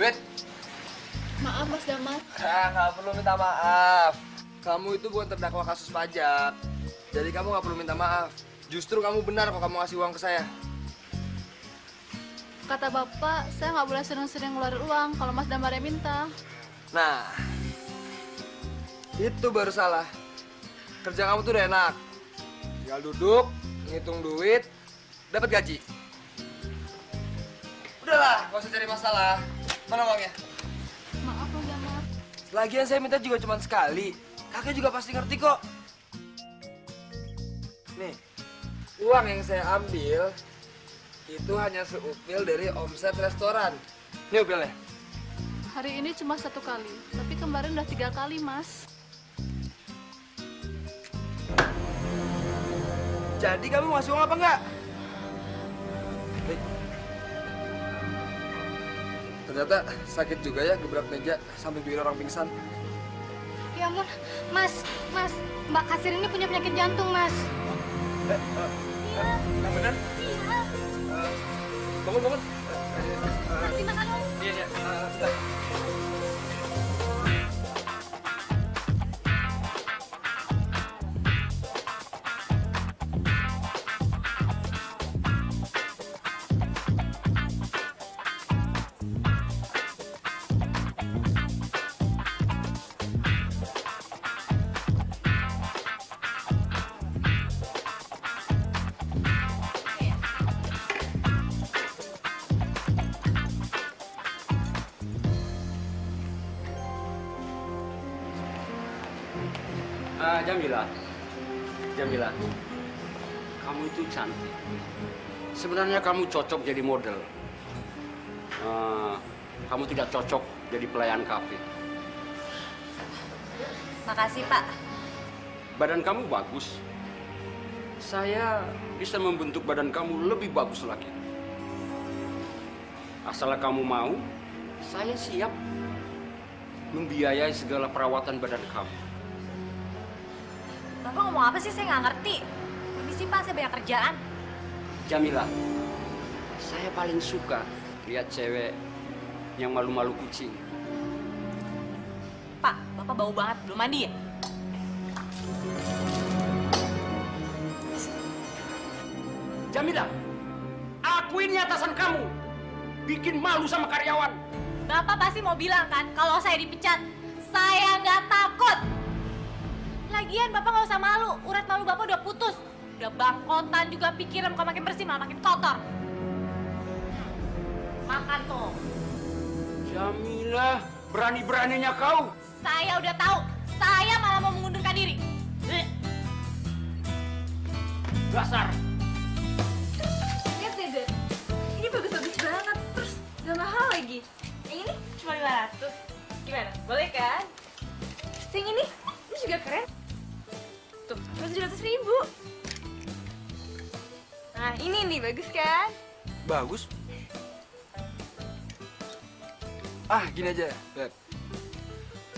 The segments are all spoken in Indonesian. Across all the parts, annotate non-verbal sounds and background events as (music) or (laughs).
Duit? Maaf Mas Damar. Ah, nggak perlu minta maaf. Kamu itu bukan terdakwa kasus pajak. Jadi kamu nggak perlu minta maaf. Justru kamu benar kok kamu ngasih uang ke saya. Kata Bapak, saya nggak boleh sering-sering ngeluarin uang kalau Mas Damar yang minta. Nah, itu baru salah. Kerja kamu tuh udah enak. Tinggal duduk, ngitung duit, dapat gaji. Udahlah, gak usah cari masalah. Mana uangnya? Maaf Damar. Lagian saya minta juga cuma sekali. Kakek juga pasti ngerti kok. Nih, uang yang saya ambil itu hanya seupil dari omset restoran. Ini upilnya. Hari ini cuma satu kali, tapi kemarin udah tiga kali Mas. Jadi kamu ngasih uang apa enggak? Ternyata sakit juga ya gebrak meja sampai bikin orang pingsan. Ya ampun, Mas, Mas, Mbak Kasir ini punya penyakit jantung, Mas. Yang benar? Eh, bangun, bangun. Nanti makan dong. Iya, iya. Jamila. Jamila. Kamu itu cantik. Sebenarnya kamu cocok jadi model. Ah, kamu tidak cocok jadi pelayan kafe. Makasih, Pak. Badan kamu bagus. Saya bisa membentuk badan kamu lebih bagus lagi. Asal kamu mau, saya siap membiayai segala perawatan badan kamu. Ngomong apa sih? Saya nggak ngerti. Permisi, Pak. Saya banyak kerjaan. Jamila, saya paling suka lihat cewek yang malu-malu kucing. Pak, Bapak bau banget. Belum mandi ya? Jamila, aku ini atasan kamu. Bikin malu sama karyawan. Bapak pasti mau bilang kan kalau saya dipecat. Saya nggak. Lagian Bapak nggak usah malu. Urat malu Bapak udah putus. Udah bangkotan juga pikiran bukan makin bersih malah makin kotor. Makan tuh. Jamila, berani-beraninya kau. Saya udah tahu. Saya malah mau mengundurkan diri. Bleh. Dasar. Lihat deh. Ini bagus-bagus banget. Terus gak mahal lagi. Yang ini cuma 500. Gimana? Boleh kan? Yang ini. Tuh, cuma 700 ribu. Nah, ini nih, bagus kan? Bagus. Ah, gini aja, Beb.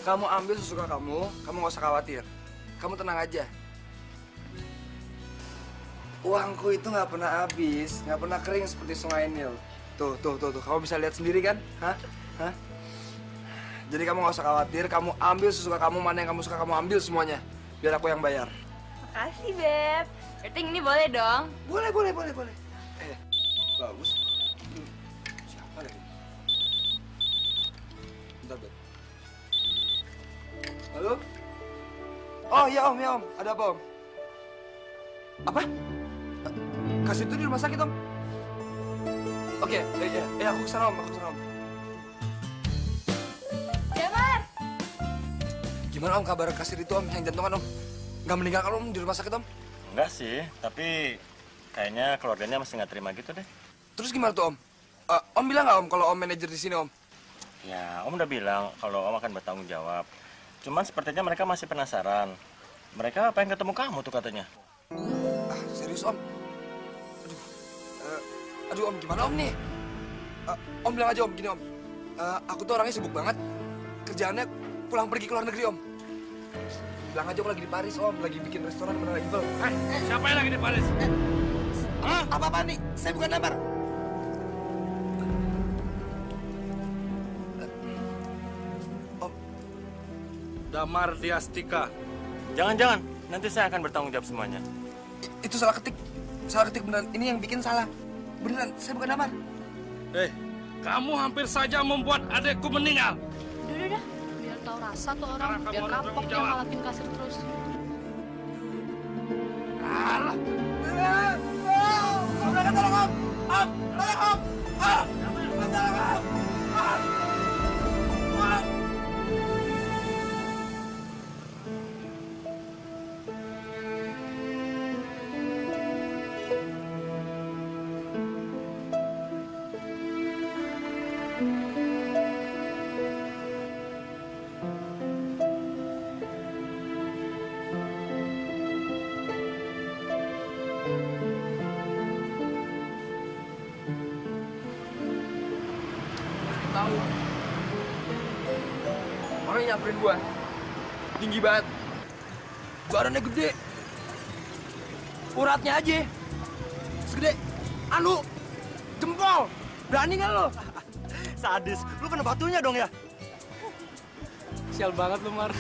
Kamu ambil sesuka kamu, kamu nggak usah khawatir. Kamu tenang aja. Uangku itu nggak pernah habis, nggak pernah kering seperti sungai Nil. Tuh, tuh, tuh, tuh. Kamu bisa lihat sendiri kan? Hah? Hah? Jadi kamu nggak usah khawatir, kamu ambil sesuka kamu, mana yang kamu suka kamu ambil semuanya. Biar aku yang bayar. Makasih, Beb. Berarti ini boleh dong? Boleh, boleh, boleh, boleh. Eh, bagus. Hmm, Siapa lagi? Bentar, Beb. Halo? Oh, iya Om, ya Om. Ada apa Om? Apa? Kasih itu di rumah sakit Om. Oke, ya, ya, ya, aku ke sana Om, aku ke sana Om. Damar! Gimana Om kabar kasir itu Om, yang jantungan Om? Nggak meninggal kan Om di rumah sakit Om? Enggak sih, tapi kayaknya keluarganya masih nggak terima gitu deh. Terus gimana tuh Om? Eh, om bilang nggak Om kalau Om manajer di sini Om? Ya, Om udah bilang kalau Om akan bertanggung jawab. Cuman sepertinya mereka masih penasaran. Mereka pengen ketemu kamu tuh katanya. Ah, serius Om? Aduh, eh, aduh Om gimana Om nih? Eh, om bilang aja Om gini Om. Eh, aku tuh orangnya sibuk banget. Kerjaannya pulang pergi ke luar negeri Om. Bilang aja aku lagi di Paris, Om. Lagi bikin restoran benar lagi Eh, siapa yang lagi di Paris? Eh. Hah? Apa-apa nih? Saya bukan lamar. Eh, Om. Damar Diastika. Jangan-jangan, nanti saya akan bertanggung jawab semuanya. I itu salah ketik. Salah ketik beneran. Ini yang bikin salah. Beneran, saya bukan Damar. Eh, kamu hampir saja membuat adekku meninggal. Rasa tuh orang. Biar kapok dia ngalakin kasir terus. Alah. Eh, oh, Om, tolong om. Om, tolong om. Om, tolong om. Om. Banget. Badannya gede. Uratnya aja. Segede. Anu jempol. Berani nggak lo (laughs) Sadis, lu kena batunya dong ya? sial banget lu mar.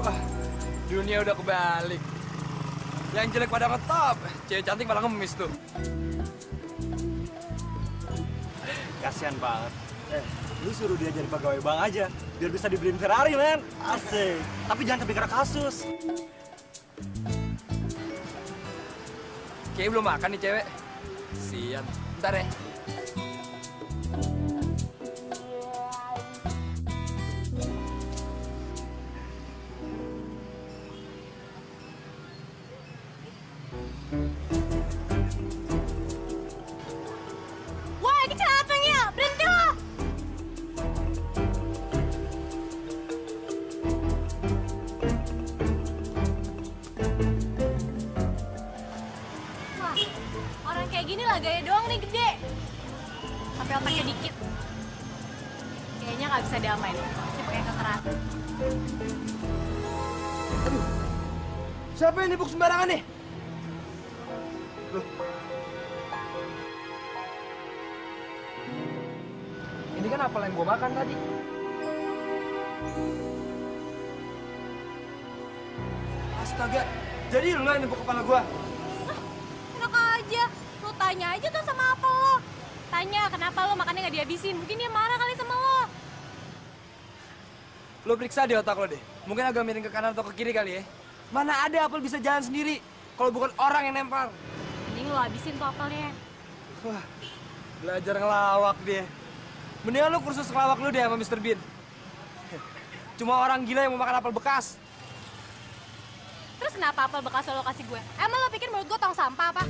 Wah dunia udah kebalik. Yang jelek pada ngetop. Cewek cantik malah ngemis tuh Kasihan banget. Eh, lu suruh dia jadi pegawai bank aja, biar bisa dibeliin Ferrari, men. Asik. Tapi jangan kena kasus. Kayaknya belum makan nih cewek. Sian. Ntar ya. Periksa di otak lo deh. Mungkin agak miring ke kanan atau ke kiri kali ya. Mana ada apel bisa jalan sendiri kalau bukan orang yang nempel. Mending lo habisin tuh apelnya. Wah, belajar ngelawak dia. Mendingan lu kursus ngelawak lu deh sama Mr. Bean. Cuma orang gila yang mau makan apel bekas. Terus kenapa apel bekas lo kasih gue? Emang lo pikir mulut gue tong sampah apa?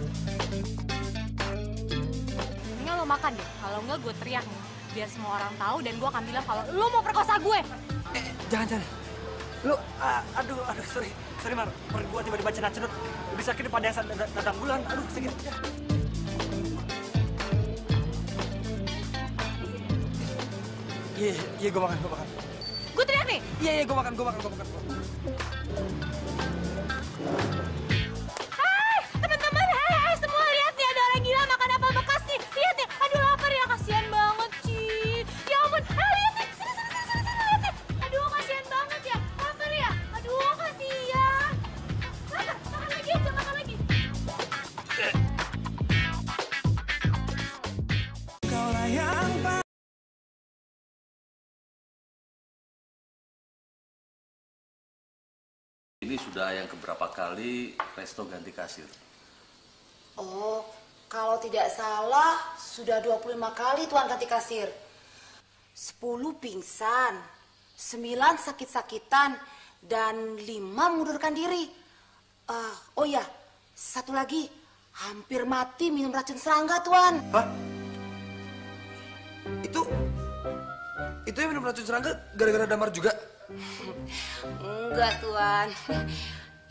Mendingan lo makan deh. Kalau enggak gue teriak nih. Biar semua orang tahu dan gue akan bilang kalau lo mau perkosa gue. Jangan, jangan. Lu, Ah, aduh, aduh, sorry. Sorry, Mar. Perut gua tiba-tiba cenat-cenut. Lebih sakit daripada yang datang bulan. Aduh, sakit. iya, iya gue makan, gue makan. Gue teriak nih. Iya, iya gue makan, gue makan, gue makan. Hai, Ini sudah yang keberapa kali resto ganti kasir. Oh, kalau tidak salah sudah 25 kali Tuan ganti kasir. 10 pingsan, 9 sakit-sakitan, dan 5 mengundurkan diri. Ah, oh ya, satu lagi hampir mati minum racun serangga Tuan. Hah? Itu, itu yang minum racun serangga gara-gara damar juga? Enggak Tuan,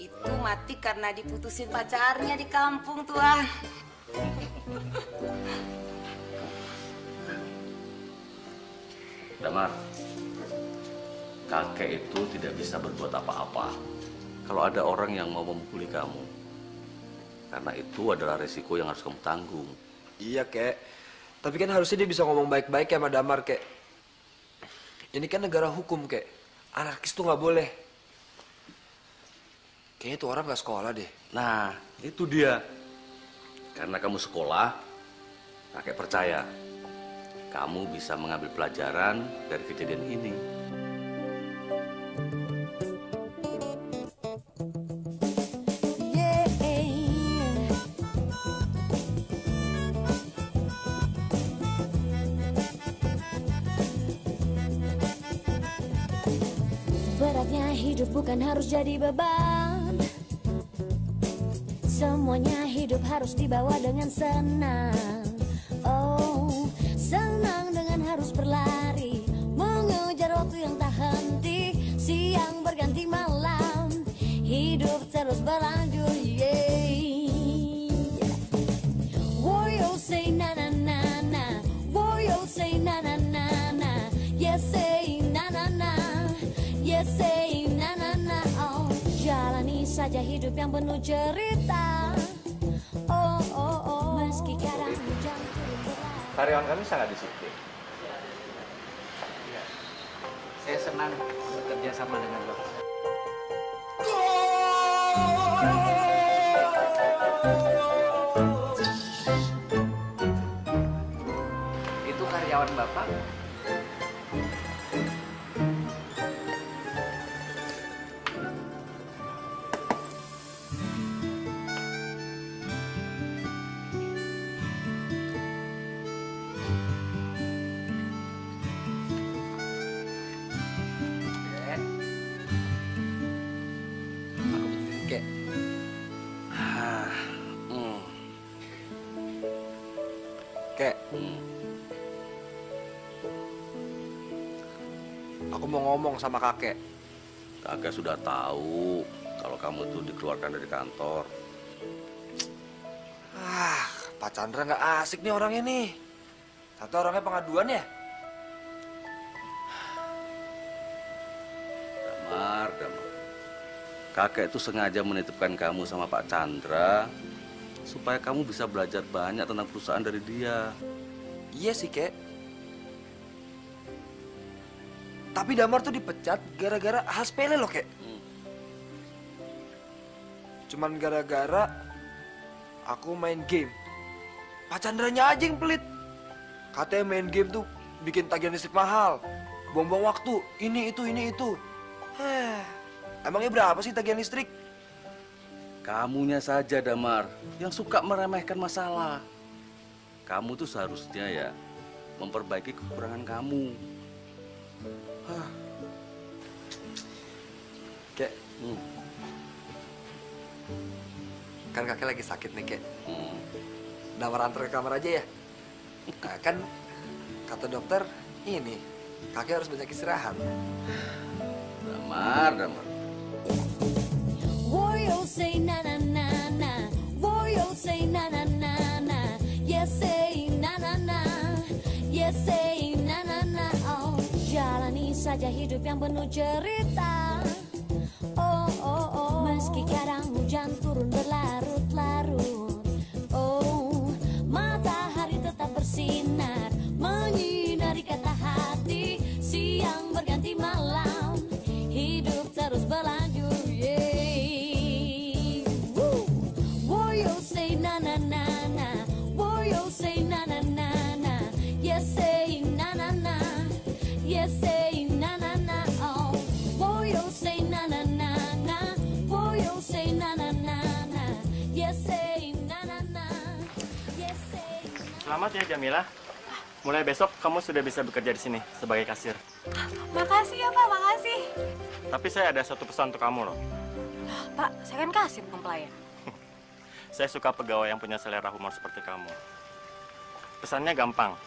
itu mati karena diputusin pacarnya di kampung Tuan. Damar, kakek itu tidak bisa berbuat apa-apa. Kalau ada orang yang mau memukuli kamu, karena itu adalah resiko yang harus kamu tanggung. Iya, kek. Tapi kan harusnya dia bisa ngomong baik-baik ya sama Damar, kek. Ini kan negara hukum, kek. Anarkis tuh nggak boleh. Kayaknya tuh orang nggak sekolah deh. Nah, itu dia. Karena kamu sekolah, kakek percaya kamu bisa mengambil pelajaran dari kejadian ini. Hidup bukan harus jadi beban. Semuanya hidup harus dibawa dengan senang. Oh, senang dengan harus berlari Mengejar waktu yang tak henti. Siang berganti malam Hidup terus berlanjut saja hidup yang penuh cerita Oh oh oh Meski kadang hujan turun deras Karyawan kami sangat disiplin. Saya senang bekerja sama dengan Bapak. Itu karyawan Bapak? Ngomong sama kakek. Kakek sudah tahu kalau kamu itu dikeluarkan dari kantor. Ah, Pak Chandra nggak asik nih orangnya nih. Satu orangnya pengaduan ya? Damar, Damar. Kakek itu sengaja menitipkan kamu sama Pak Chandra supaya kamu bisa belajar banyak tentang perusahaan dari dia. Iya sih, Kek. Tapi Damar tuh dipecat gara-gara hal sepele loh, Kek. Cuman gara-gara aku main game. Pak Chandranya aja yang pelit. Katanya main game tuh bikin tagihan listrik mahal. Buang-buang waktu. Ini, itu, ini, itu. Heh. Emangnya berapa sih tagihan listrik? Kamunya saja, Damar, yang suka meremehkan masalah. Kamu tuh seharusnya ya memperbaiki kekurangan kamu. Hah. Kek, Hmm. kan kakek lagi sakit nih, Kek. Hmm. Damar antar ke kamar aja ya. Nah, kan kata dokter ini kakek harus banyak istirahat. Damar, Damar. Say saja hidup yang penuh cerita. Oh oh oh. Meski kadang hujan turun berlarut-larut. Oh Matahari tetap bersinar Menyinari kata hati. Siang berganti malam Hidup terus berlanjut Selamat ya Jamila. Mulai besok kamu sudah bisa bekerja di sini sebagai kasir. Makasih ya Pak, makasih. Tapi saya ada satu pesan untuk kamu loh. Pak, saya kan kasih bukan pelayan. (laughs) Saya suka pegawai yang punya selera humor seperti kamu. Pesannya gampang.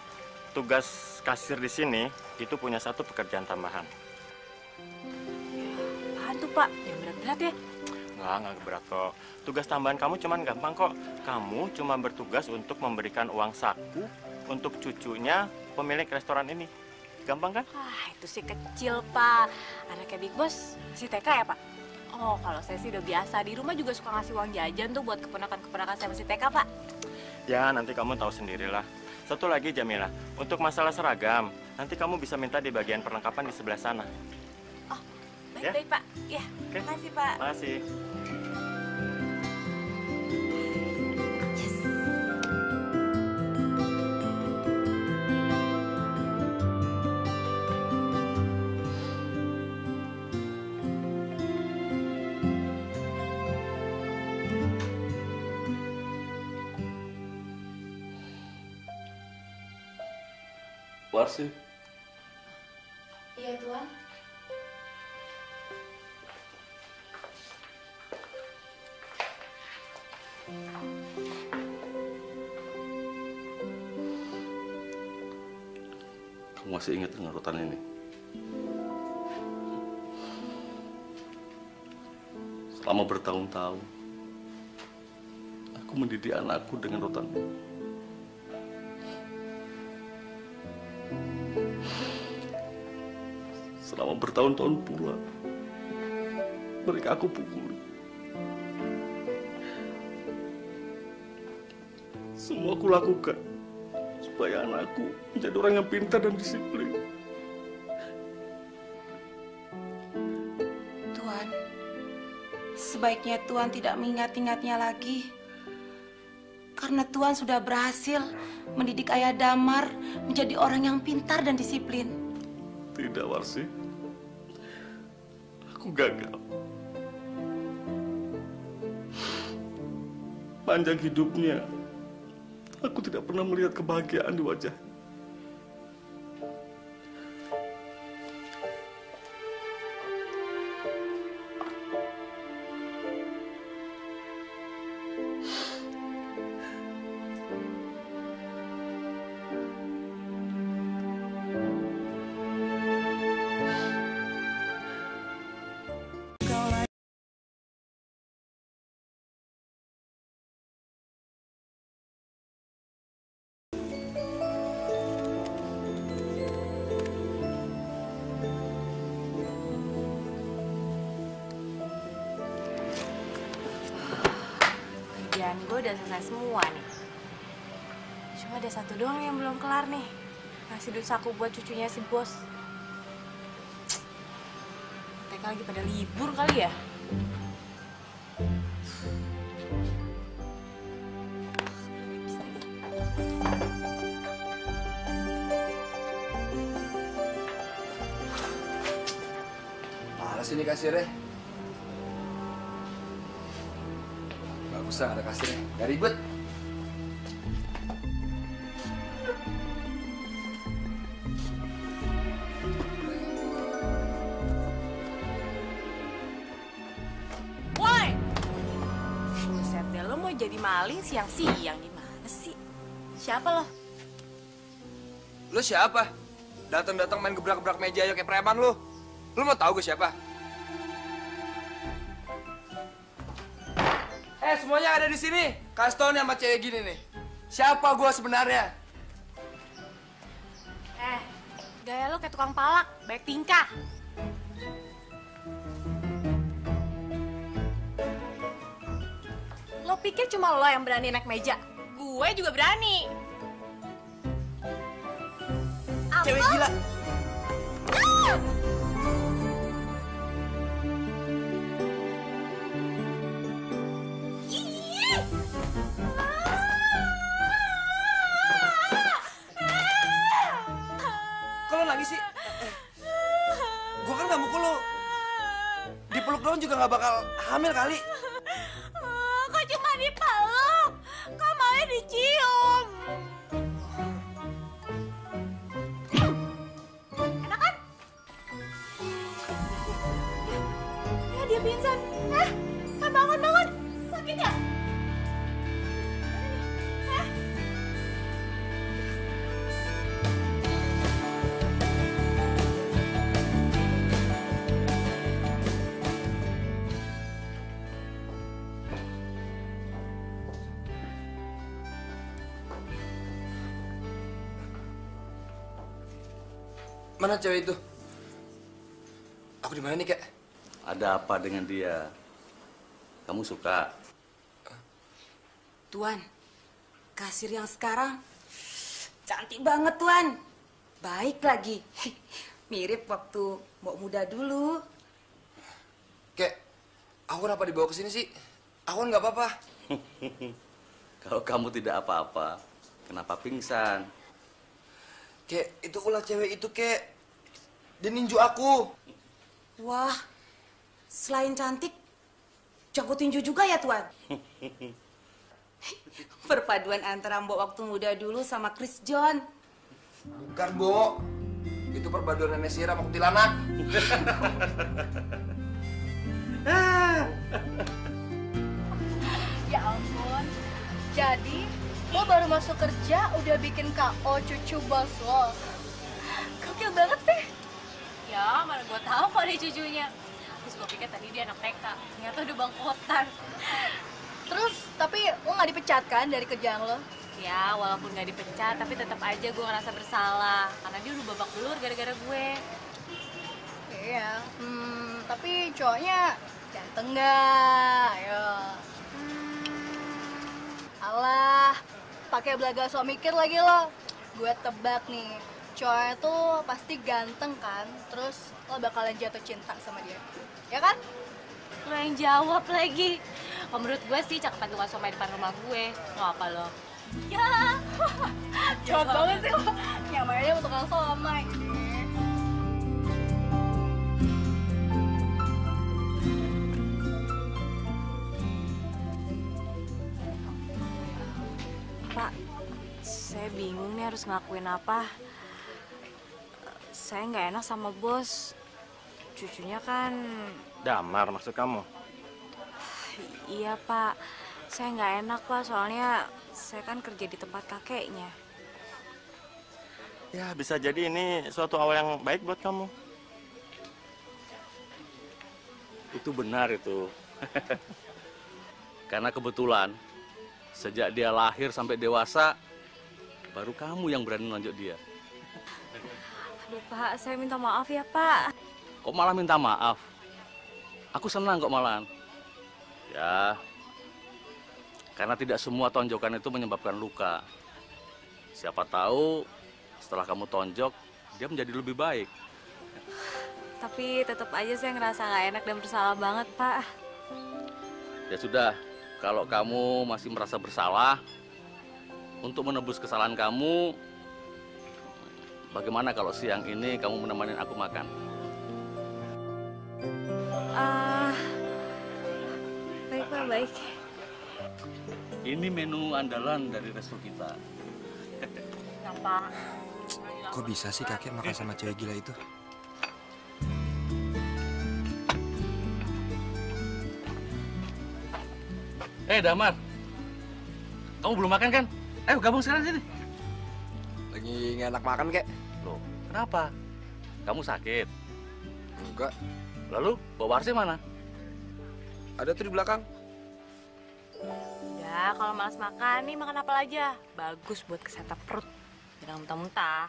Tugas kasir di sini itu punya satu pekerjaan tambahan. Apaan tuh Pak? Yang berat-berat ya? Nggak, nggak berat kok. Tugas tambahan kamu cuman gampang kok. Kamu cuma bertugas untuk memberikan uang saku untuk cucunya pemilik restoran ini. Gampang kan? Wah, itu sih kecil, Pak. Anaknya Big Boss masih TK ya, Pak? Oh, kalau saya sih udah biasa. Di rumah juga suka ngasih uang jajan tuh buat keponakan-keponakan saya masih TK, Pak. Ya, nanti kamu tahu sendirilah. Satu lagi Jamila, untuk masalah seragam, nanti kamu bisa minta di bagian perlengkapan di sebelah sana. Baik, Ya. baik, Pak. Ya, makasih, Pak. Makasih. Warsi, Iya, Tuan. kamu masih ingat dengan rotan ini? Selama bertahun-tahun, aku mendidik anakku dengan rotan ini. Selama bertahun-tahun pula, mereka aku pukuli. Semua aku lakukan supaya anakku menjadi orang yang pintar dan disiplin. Tuan, sebaiknya Tuan tidak mengingat-ingatnya lagi. Karena Tuan sudah berhasil mendidik Ayah Damar menjadi orang yang pintar dan disiplin. Tidak, Warsi. Gagal. Panjang hidupnya, aku tidak pernah melihat kebahagiaan di wajah. Saku buat cucunya si bos. Mereka lagi pada libur kali ya? Mana ini kasirnya? Bagus lah ada kasirnya. Gak ribet. Jadi maling siang-siang gimana sih? Siapa lo? Lu siapa? Datang-datang main gebrak-gebrak meja aja kayak preman lu. Lu mau tahu gue siapa? Eh, semuanya ada di sini. Kasih tau nih sama cewek gini nih. Siapa gue sebenarnya? Eh, gaya lo kayak tukang palak, baik tingkah. Pikir cuma lo yang berani naik meja? Gue juga berani. Cewek gila. Kalau nangis sih? Eh, gua kan gak mukul lo. Dipeluk doang juga gak bakal hamil kali. Mana cewek itu? Aku di mana nih, Kak? Ada apa dengan dia? Kamu suka? Tuan, kasir yang sekarang Cantik banget, Tuan. Baik lagi. (laughs) Mirip waktu Mbok muda dulu. Kek, aku kenapa dibawa ke sini sih? Aku kan nggak apa-apa. (laughs) Kalau kamu tidak apa-apa, kenapa pingsan? Kek, itu ulah cewek itu, Kek. Dia ninju aku. Wah, selain cantik, jago tinju juga ya, Tuan? (laughs) Perpaduan antara Mbok waktu muda dulu sama Chris John. Bukan, Bo. Itu perpaduan nenek sihir sama kuntilanak. (laughs) Ya ampun. Jadi, lo baru masuk kerja udah bikin KO cucu bos lo. Gokil banget sih. Ya, mana gue tahu kok dia cucunya. Terus gue pikir tadi dia anak TK, ternyata udah bangkotan. Terus, tapi lo nggak dipecat kan dari kerjaan lo? Ya, walaupun nggak dipecat, tapi tetap aja gue ngerasa bersalah. Karena dia udah babak belur gara-gara gue. Iya. Hmm, tapi cowoknya ganteng nggak? Ayo. Alah, pakai belaga so mikir lagi lo. Gue tebak nih, cowoknya tuh pasti ganteng kan, terus lo bakalan jatuh cinta sama dia. Ya kan? Lo yang jawab lagi. Kalau menurut gue sih cakepan tukang somai depan rumah gue. Lo apa lo? Ya, (laughs) jahat banget sih lo. Nyamannya untuk tukang somai. Pak, saya bingung nih harus ngelakuin apa. Saya nggak enak sama bos. Cucunya kan, Damar maksud kamu? iya pak. Saya nggak enak pak, soalnya saya kan kerja di tempat kakeknya. Ya bisa jadi ini suatu awal yang baik buat kamu. Itu benar itu. (laughs) Karena kebetulan sejak dia lahir sampai dewasa baru kamu yang berani menunjuk dia. Pak, saya minta maaf ya pak. Kok malah minta maaf? Aku senang kok malahan. Ya, karena tidak semua tonjokan itu menyebabkan luka. Siapa tahu setelah kamu tonjok, dia menjadi lebih baik. Tapi tetap aja saya ngerasa nggak enak dan bersalah banget pak. Ya sudah, kalau kamu masih merasa bersalah, untuk menebus kesalahan kamu, bagaimana kalau siang ini kamu menemani aku makan? Ah, baik pak, baik. Ini menu andalan dari resto kita. Kenapa? Kok bisa sih kakek makan sama cewek gila itu? Eh, Damar. Kamu belum makan kan? Ayo gabung sekarang sini. Lagi nggak enak makan, kek. Loh, kenapa? Kamu sakit? Enggak. Lalu, bawa Warsi mana? Ada tuh di belakang. Ya, kalau malas makan nih makan apa aja. Bagus buat kesehatan perut. Jangan mentah-mentah.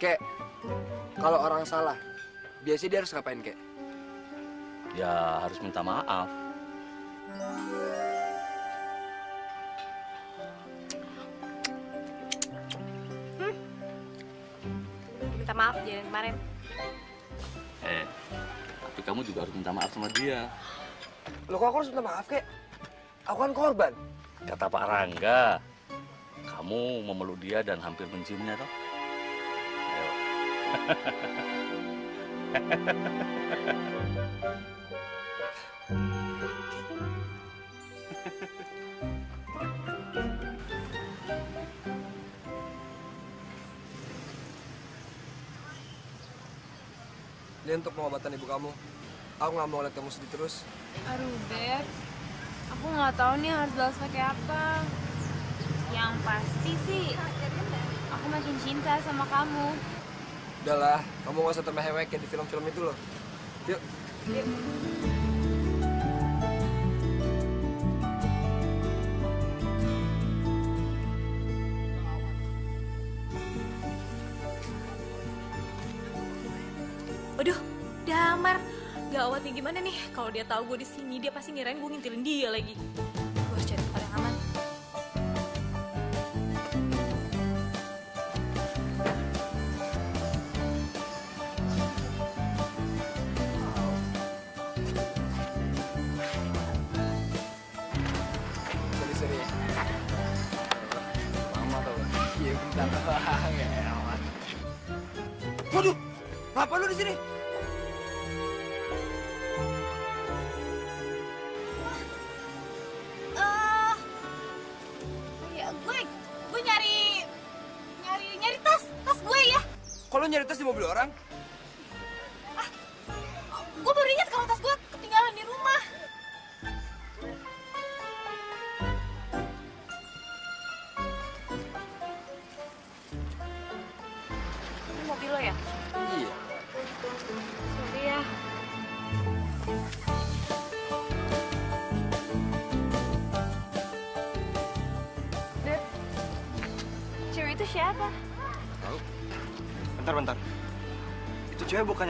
Kek, kalau orang salah, biasanya dia harus ngapain, kek? Ya, harus minta maaf. Minta maaf jangan kemarin. Eh, tapi kamu juga harus minta maaf sama dia. Loh, kok aku harus minta maaf, kek? Aku kan korban. Kata Pak Rangga, kamu memeluk dia dan hampir menciumnya, toh? Ayo. (laughs) untuk pengobatan ibu kamu. Aku nggak mau lihat kamu sedih terus. Aduh, Beb. Aku nggak tahu nih harus balas pakai apa. Yang pasti sih, aku makin cinta sama kamu. Udahlah, kamu nggak usah termehek kayak di film-film itu loh. Yuk. Waduh, gimana nih? Kalau dia tahu gue di sini, dia pasti ngirain gue ngintilin dia lagi.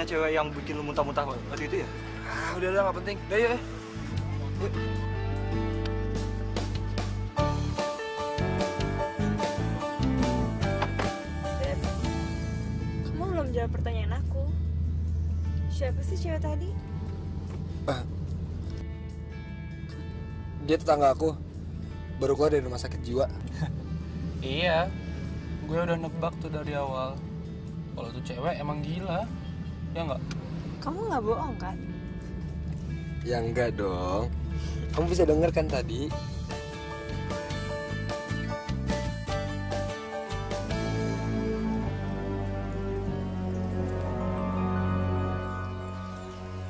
Cewek yang bikin lu muntah-muntah waktu itu ya? Ah, udah udah nggak penting. Udah yuk. ya. Yuk. Kamu belum jawab pertanyaan aku. Siapa sih cewek tadi? Ah. Dia tetangga aku. Baru keluar dari rumah sakit jiwa. (laughs) Iya, gue udah nebak tuh dari awal. Kalau tuh cewek emang gila, ya nggak? Kamu nggak bohong kan? Ya enggak dong. Kamu bisa denger kan tadi?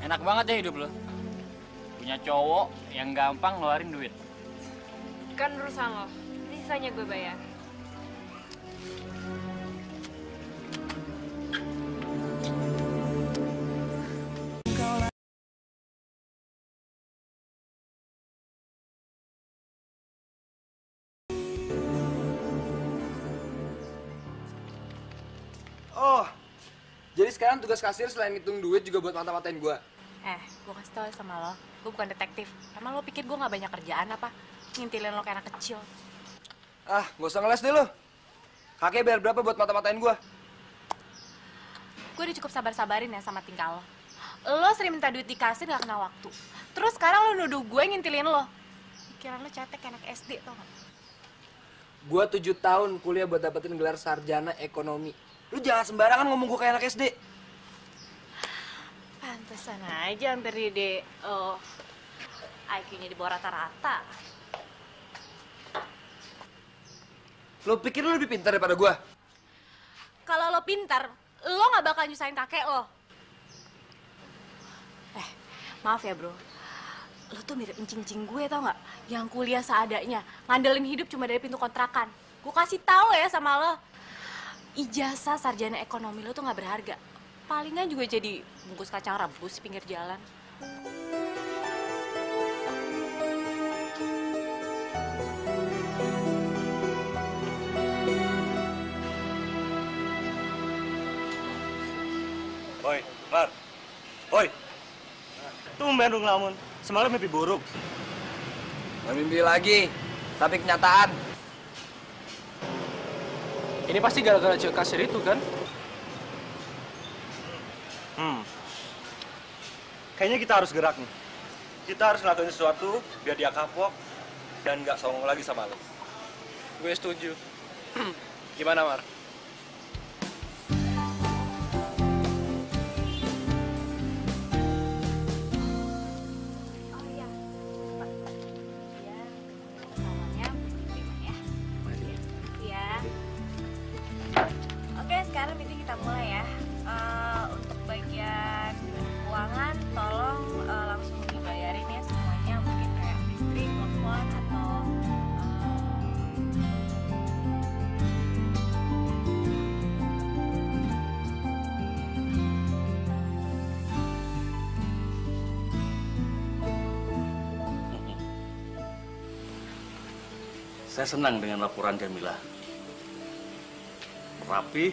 Enak banget ya hidup lo. Punya cowok yang gampang ngeluarin duit. Kan urusan lo. Ini sisanya gue bayar. Sekarang tugas kasir selain ngitung duit juga buat mata-matain gua. Eh, gue kasih tau sama lo, gue bukan detektif. Emang lo pikir gue nggak banyak kerjaan apa? Ngintilin lo kayak anak kecil. Ah, gak usah ngeles deh lo. Kakek bayar berapa buat mata-matain gua? Gue udah cukup sabar-sabarin ya sama tingkah lo. Lo sering minta duit di kasir gak kena waktu. Terus sekarang lo nuduh gue ngintilin lo. Pikiran lo cetek kayak anak SD tau gak? Gua tujuh tahun kuliah buat dapetin gelar sarjana ekonomi. Lu jangan sembarangan ngomong gua kayak anak SD. Pantesan aja hampir di. Oh, IQ-nya di bawah rata-rata. Lu pikir lu lebih pintar daripada gua? Kalau lo pintar, lo gak bakal nyusahin kakek lo. Eh, maaf ya bro. Lo tuh mirip encing-encing gue tau gak? Yang kuliah seadanya, ngandelin hidup cuma dari pintu kontrakan. Gue kasih tahu ya sama lo. Ijazah sarjana ekonomi lo tuh gak berharga. Palingan juga jadi bungkus kacang rebus di pinggir jalan. Oi, Mar. Oi. Tumben lu ngelamun. Semalam mimpi buruk. Gak mimpi lagi, tapi kenyataan. Ini pasti gara-gara cewek kasir itu kan? Hmm. Kayaknya kita harus gerak nih. Kita harus ngelakuin sesuatu biar dia kapok dan nggak songong lagi sama lo. Gue setuju. (clears throat) Gimana, Mar? Senang dengan laporan Jamila. Rapi,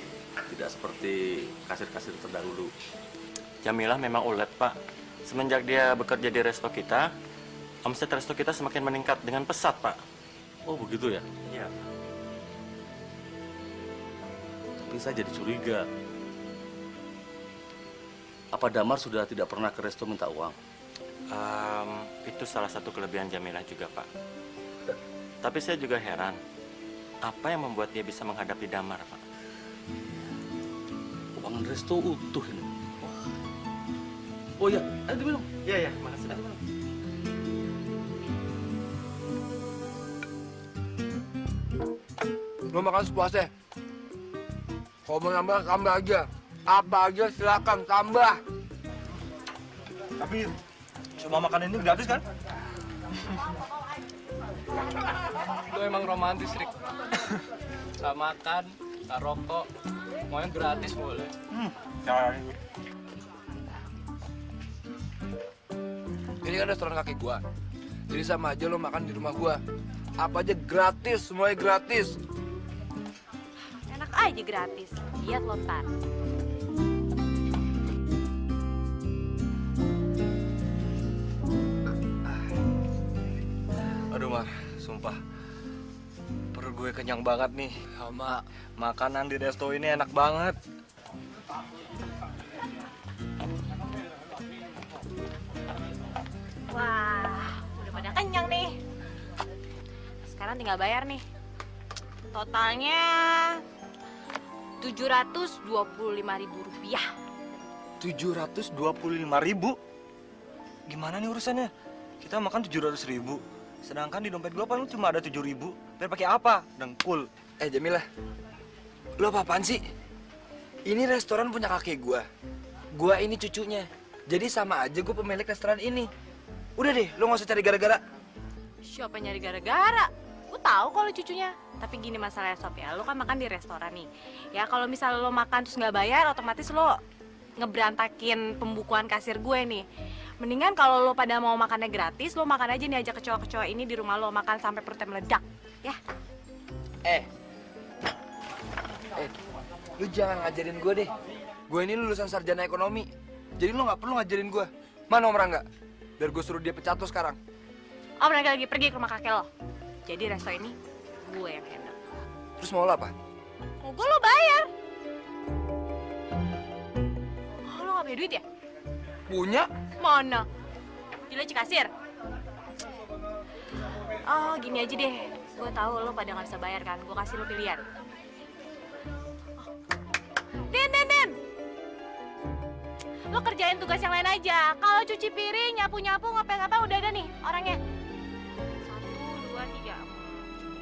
tidak seperti kasir-kasir terdahulu. Jamilah memang ulet, Pak. Semenjak dia bekerja di resto kita, omset resto kita semakin meningkat dengan pesat, Pak. Oh, begitu ya? Iya. Tapi saya jadi curiga. Apa Damar sudah tidak pernah ke resto minta uang? Em, itu salah satu kelebihan Jamilah juga, Pak. Tapi saya juga heran. Apa yang membuat dia bisa menghadapi Damar, Pak? Uang resto utuh ini. Oh iya, ayo diminum. Iya, iya, makasih. Pak. Lo makan sepuasnya. Kalau mau nambah, tambah aja. Apa aja silakan tambah. Tapi semua makanan ini gratis kan? (laughs) Lu emang romantis, Rik. Gak makan, gak rokok, semuanya gratis boleh. Hmm, jangan Ini kan restoran kaki gua. Jadi sama aja lo makan di rumah gua. Apa aja gratis, semuanya gratis. Enak aja gratis. Lihat lo ntar. Sumpah. Perut gue kenyang banget nih. Sama makanan di resto ini enak banget. Wah, udah pada kenyang nih. Sekarang tinggal bayar nih. Totalnya 725 ribu rupiah. 725 ribu? Gimana nih urusannya? Kita makan 700 ribu. Sedangkan di dompet gue paling cuma ada 7 ribu. Biar pakai apa? Dengkul. Eh Jamilah, lo apa-apaan sih? Ini restoran punya kakek gua. Gua ini cucunya. Jadi sama aja gue pemilik restoran ini. Udah deh, lo nggak usah cari gara-gara. Siapa nyari gara-gara? Gue tahu kalau cucunya. Tapi gini masalahnya Sob ya, lo kan makan di restoran nih. Ya kalau misalnya lo makan terus nggak bayar, otomatis lo ngeberantakin pembukuan kasir gue nih. Mendingan kalau lo pada mau makannya gratis, lo makan aja nih ajak kecoa-kecoa ini di rumah lo makan sampai perutnya meledak. Ya, Eh, eh, lu jangan ngajarin gue deh. Gue ini lulusan sarjana ekonomi. Jadi lu nggak perlu ngajarin gue. Mana Om Rangga? Biar gue suruh dia pecat lo sekarang. Om Rangga lagi pergi ke rumah kakek lo. Jadi resto ini gue yang handle. Terus mau lo apa? Oh, gue lo bayar. Oh, lo gak punya duit ya? Punya? Mana? Gila kasir. Oh, gini aja deh. Gue tahu lo pada nggak bisa bayar kan. Gue kasih lo pilihan. Den, Den, Den. Lo kerjain tugas yang lain aja. Kalau cuci piring, nyapu-nyapu, ngapa-ngapa udah ada nih orangnya. Satu, dua, tiga.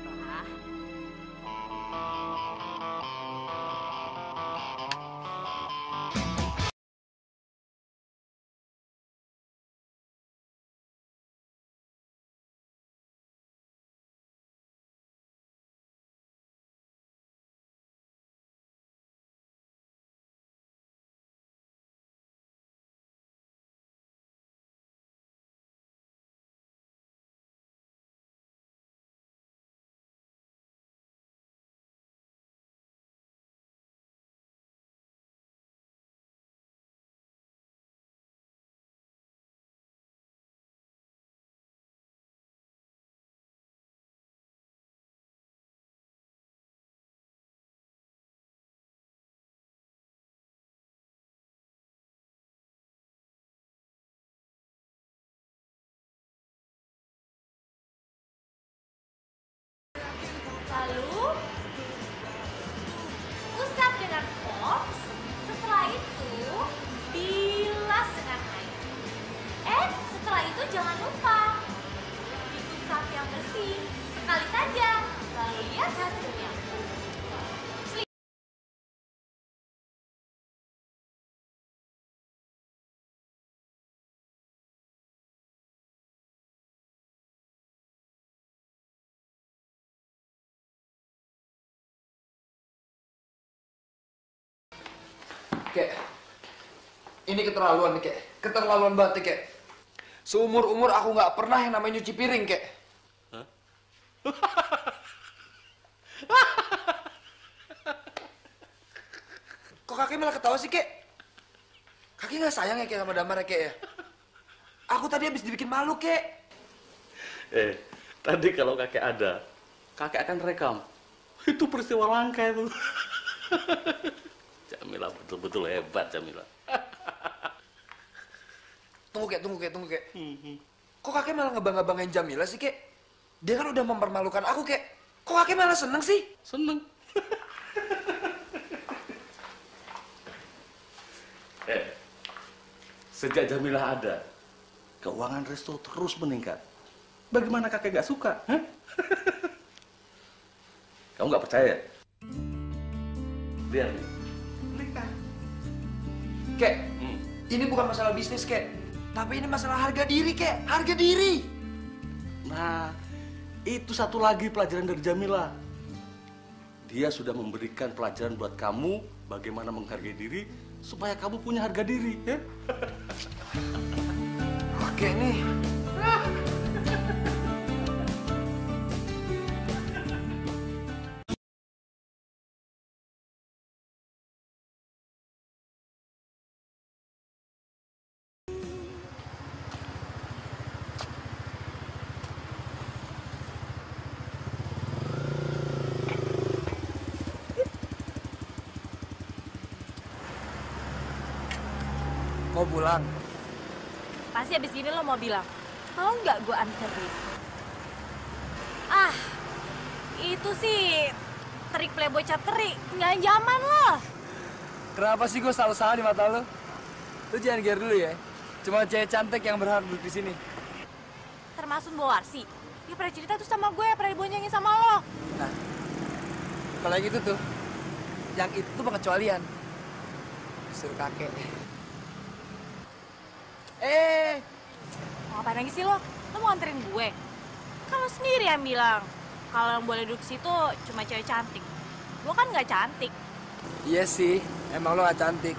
Cukup. Ini keterlaluan nih, Kek. Keterlaluan banget, nih, Kek. Seumur-umur aku nggak pernah yang namanya nyuci piring, Kek. (laughs) Kok kakek malah ketawa sih, Kek? Kakek nggak sayang ya, Kek, sama Damar ya, Kek, ya? Aku tadi habis dibikin malu, Kek. Eh, tadi kalau kakek ada, kakek akan rekam. Itu peristiwa langka itu. (laughs) Jamila betul-betul hebat, Jamila. Tunggu, Kek, tunggu, Kek, tunggu, Kek. Kok kakek malah ngebangga-banggain Jamila sih, Kek? Dia kan udah mempermalukan aku, Kek. Kok kakek malah seneng sih? Seneng. (laughs) eh, sejak Jamilah ada, keuangan resto terus meningkat. Bagaimana kakek gak suka? hah? (laughs) Kamu gak percaya? Lihat nih. Kek, ini bukan masalah bisnis, Kek. Tapi ini masalah harga diri, Kek. Harga diri. Nah, itu satu lagi pelajaran dari Jamila. Dia sudah memberikan pelajaran buat kamu bagaimana menghargai diri supaya kamu punya harga diri, ya? Oke nih. Kau pulang? Pasti abis gini lo mau bilang, mau nggak gue anterin? Ah, itu sih trik playboy cap teri, nggak zaman lo. Kenapa sih gue selalu salah di mata lo? Lu jangan gear dulu ya. Cuma cewek cantik yang berhak duduk di sini. Termasuk Bowarsi. Dia pernah cerita tuh sama gue, pernah diboncengin sama lo. Kalau yang itu tuh, yang itu pengecualian. Suruh kakek. Eh, Mau ngapain lagi sih lo? Lo mau nganterin gue? Lo sendiri yang bilang, kalau yang boleh duduk situ cuma cewek cantik. Gue kan nggak cantik. iya sih, emang lo gak cantik.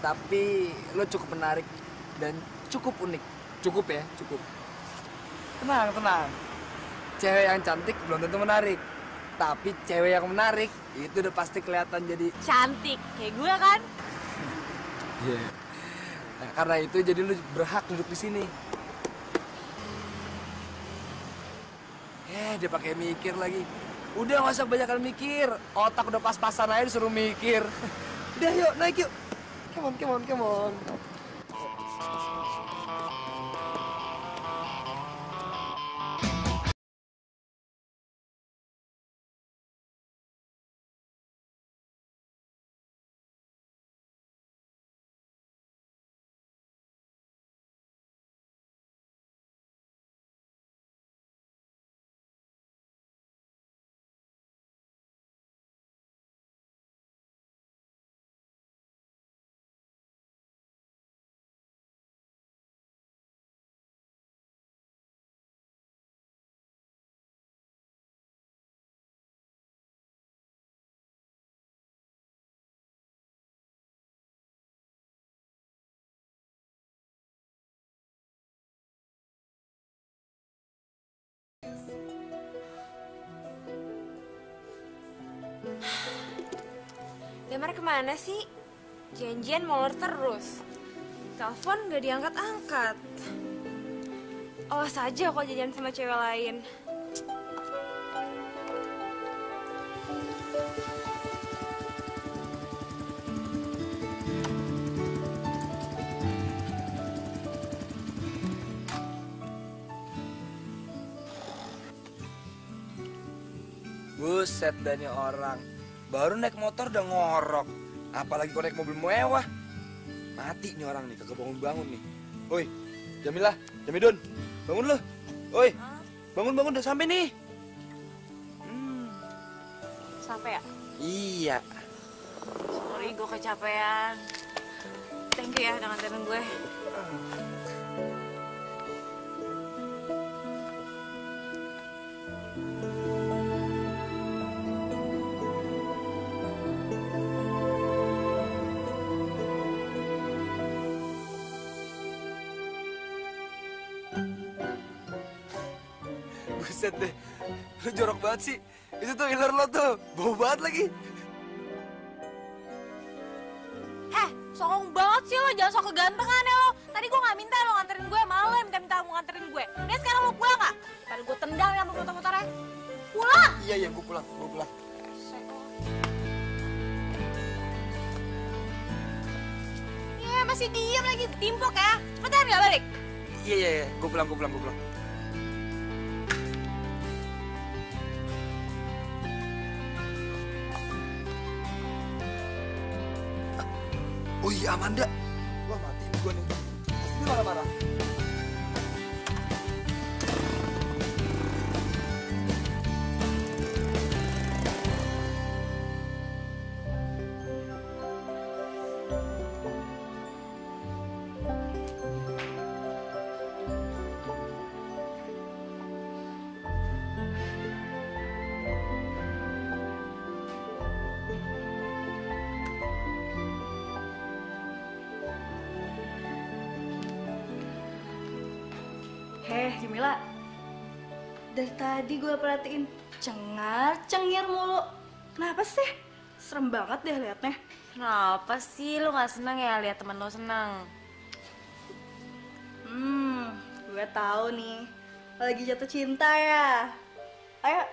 Tapi lo cukup menarik dan cukup unik. Cukup ya, cukup. Tenang, tenang. Cewek yang cantik belum tentu menarik. Tapi cewek yang menarik itu udah pasti kelihatan jadi Cantik, kayak gue kan? (laughs) Iya. Nah, karena itu jadi lu berhak duduk di sini. Eh, dia pakai mikir lagi. Udah nggak usah banyak mikir. Otak udah pas-pasan aja disuruh mikir. (laughs) Udah yuk, naik yuk. Come on, come on, come on. (sighs) Damar ke mana sih? Janjian molor terus. Telepon gak diangkat-angkat. Awas aja kalau jajan sama cewek lain. Buset dah nih orang. Baru naik motor udah ngorok. Apalagi kalau naik mobil mewah. Mati nih orang nih, kagak bangun-bangun nih. Woi, Jamilah, Jamidun, bangun lu. Woi, bangun-bangun udah sampai nih. Sampai ya? Iya. Sorry, gue kecapean. Thank you ya udah nganterin gue. Banget sih. Itu tuh iler lo tuh, bau banget lagi. Eh, songong banget sih lo, jangan sok kegantengan ya lo. Tadi gue gak minta lo nganterin gue, malah lo minta-minta mau nganterin gue. Udah sekarang lo pulang gak? Tadi gue tendang ya sama motor-motornya. Pulang! Iya, iya, gue pulang, gue pulang. Iya, masih diem lagi, timpuk ya. Cepetan gak balik? Iya, iya, iya, gue pulang, gue pulang, gue pulang. Oh iya Amanda. Wah mati gue nih. Pasti marah-marah. Gue perhatiin cengar cengir mulu. Kenapa sih? Serem banget deh liatnya. Kenapa sih lu gak seneng ya lihat temen lo seneng? Hmm, gue tahu nih. Lo Lagi jatuh cinta ya. Ayo.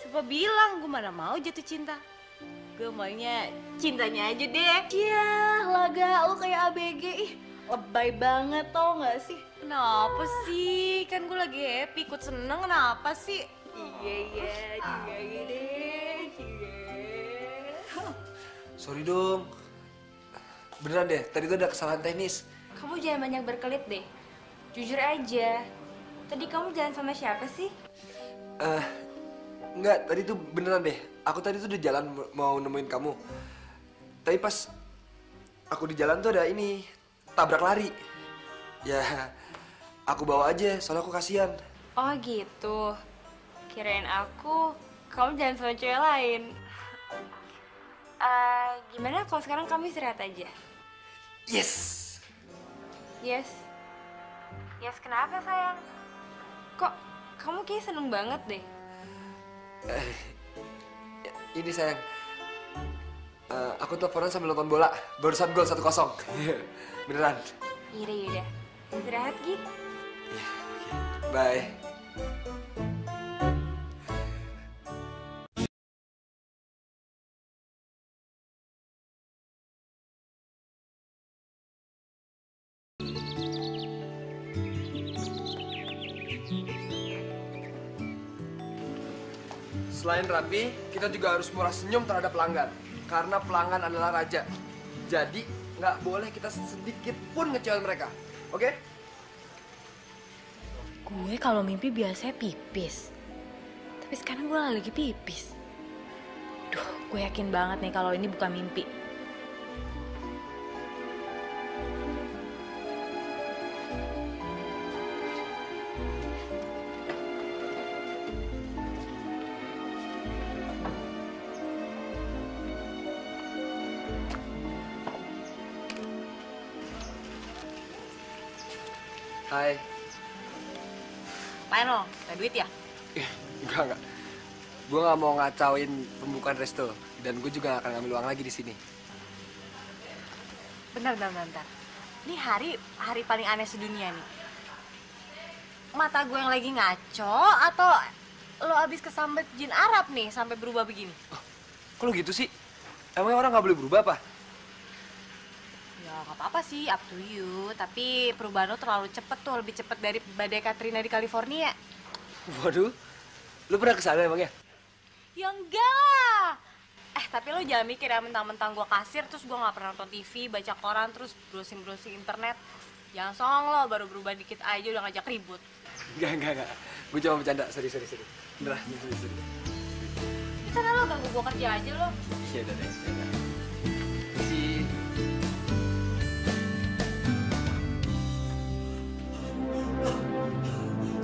Siapa bilang gue mana mau jatuh cinta? Gue maunya cintanya aja deh. Iya, laga lu kayak ABG. Ih, lebay banget tau gak sih? Kenapa sih? Kan gue lagi happy, ikut seneng kenapa sih? Iya, iya, iya, iya deh. Iya. (laughs) Sorry dong. Beneran deh, tadi tuh ada kesalahan teknis. Kamu jangan banyak berkelit deh. Jujur aja. Tadi kamu jalan sama siapa sih? Eh, enggak, tadi tuh beneran deh. Aku tadi tuh udah jalan mau nemuin kamu. Tapi pas aku di jalan tuh ada ini, tabrak lari. Ya, aku bawa aja, soalnya aku kasihan. Oh gitu. Kirain aku kamu jalan sama cewek lain. Eh, gimana kalau sekarang kamu istirahat aja? Yes. Yes. Yes kenapa sayang? Kok kamu kayak seneng banget deh. Eh, ini sayang. Eh, aku teleponan sambil nonton bola. Barusan gol 1-0. (laughs) Beneran. Yaudah yaudah. Istirahat gitu. Bye. Selain rapi, kita juga harus murah senyum terhadap pelanggan. Karena pelanggan adalah raja. Jadi, nggak boleh kita sedikit pun ngecewain mereka. Oke? Gue kalau mimpi biasanya pipis. Tapi sekarang gue lagi pipis. Duh, gue yakin banget nih kalau ini bukan mimpi. Hai. Main lo, gak duit ya? Enggak, enggak. Gue nggak mau ngacauin pembukaan resto. Dan gue juga nggak akan ngambil uang lagi di sini. Bentar, bentar, bentar. Ini hari hari paling aneh sedunia nih. Mata gue yang lagi ngaco atau lo abis kesambet jin Arab nih sampai berubah begini? Kok lu gitu sih? Emangnya orang nggak boleh berubah apa? Ya nggak apa-apa sih, up to you. Tapi perubahan lo terlalu cepet tuh, lebih cepet dari badai Katrina di California. Waduh, lu pernah ke sana emangnya? Ya enggak lah. Eh tapi lo jangan mikir ya mentang-mentang gue kasir terus gue nggak pernah nonton TV, baca koran, terus browsing-browsing internet. Jangan songong lo, baru berubah dikit aja udah ngajak ribut. Enggak, enggak, enggak. Gue cuma bercanda, sorry, sorry, sorry. Beneran, sorry, sorry. Di sana lo ganggu gue kerja aja lo. Iya, udah deh.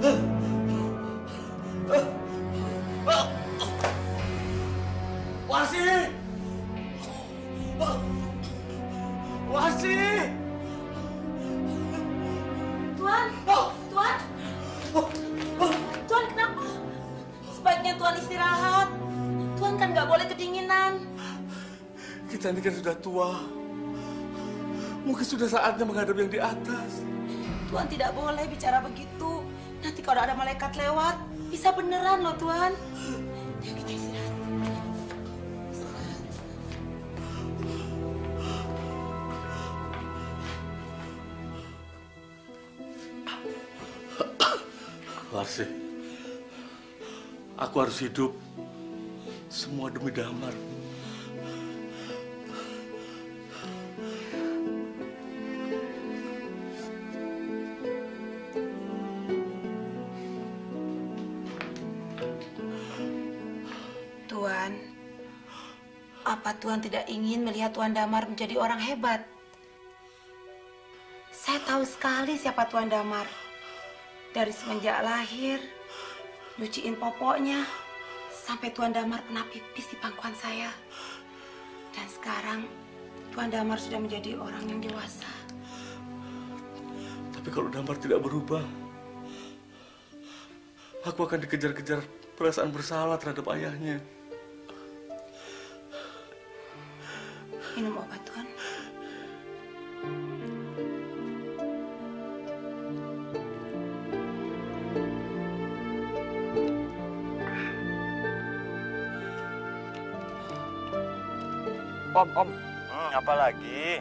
Wasi! Wasi! Tuan, Tuan, Tuan kenapa? Sebaiknya Tuan istirahat. Tuan kan nggak boleh kedinginan. Kita ini kan sudah tua. Mungkin sudah saatnya menghadap yang di atas. Tuan tidak boleh bicara begitu. Nanti kalau ada malaikat lewat, bisa beneran loh istirahat. Warsi, aku harus hidup. Semua demi damar. Tuhan tidak ingin melihat Tuan Damar menjadi orang hebat? Saya tahu sekali siapa Tuan Damar. Dari semenjak lahir, nyuciin popoknya, sampai Tuan Damar pernah pipis di pangkuan saya. Dan sekarang, Tuan Damar sudah menjadi orang yang dewasa. Tapi kalau Damar tidak berubah, aku akan dikejar-kejar perasaan bersalah terhadap ayahnya. Minum obat, Tuan. Om, Om. Hmm, apa lagi?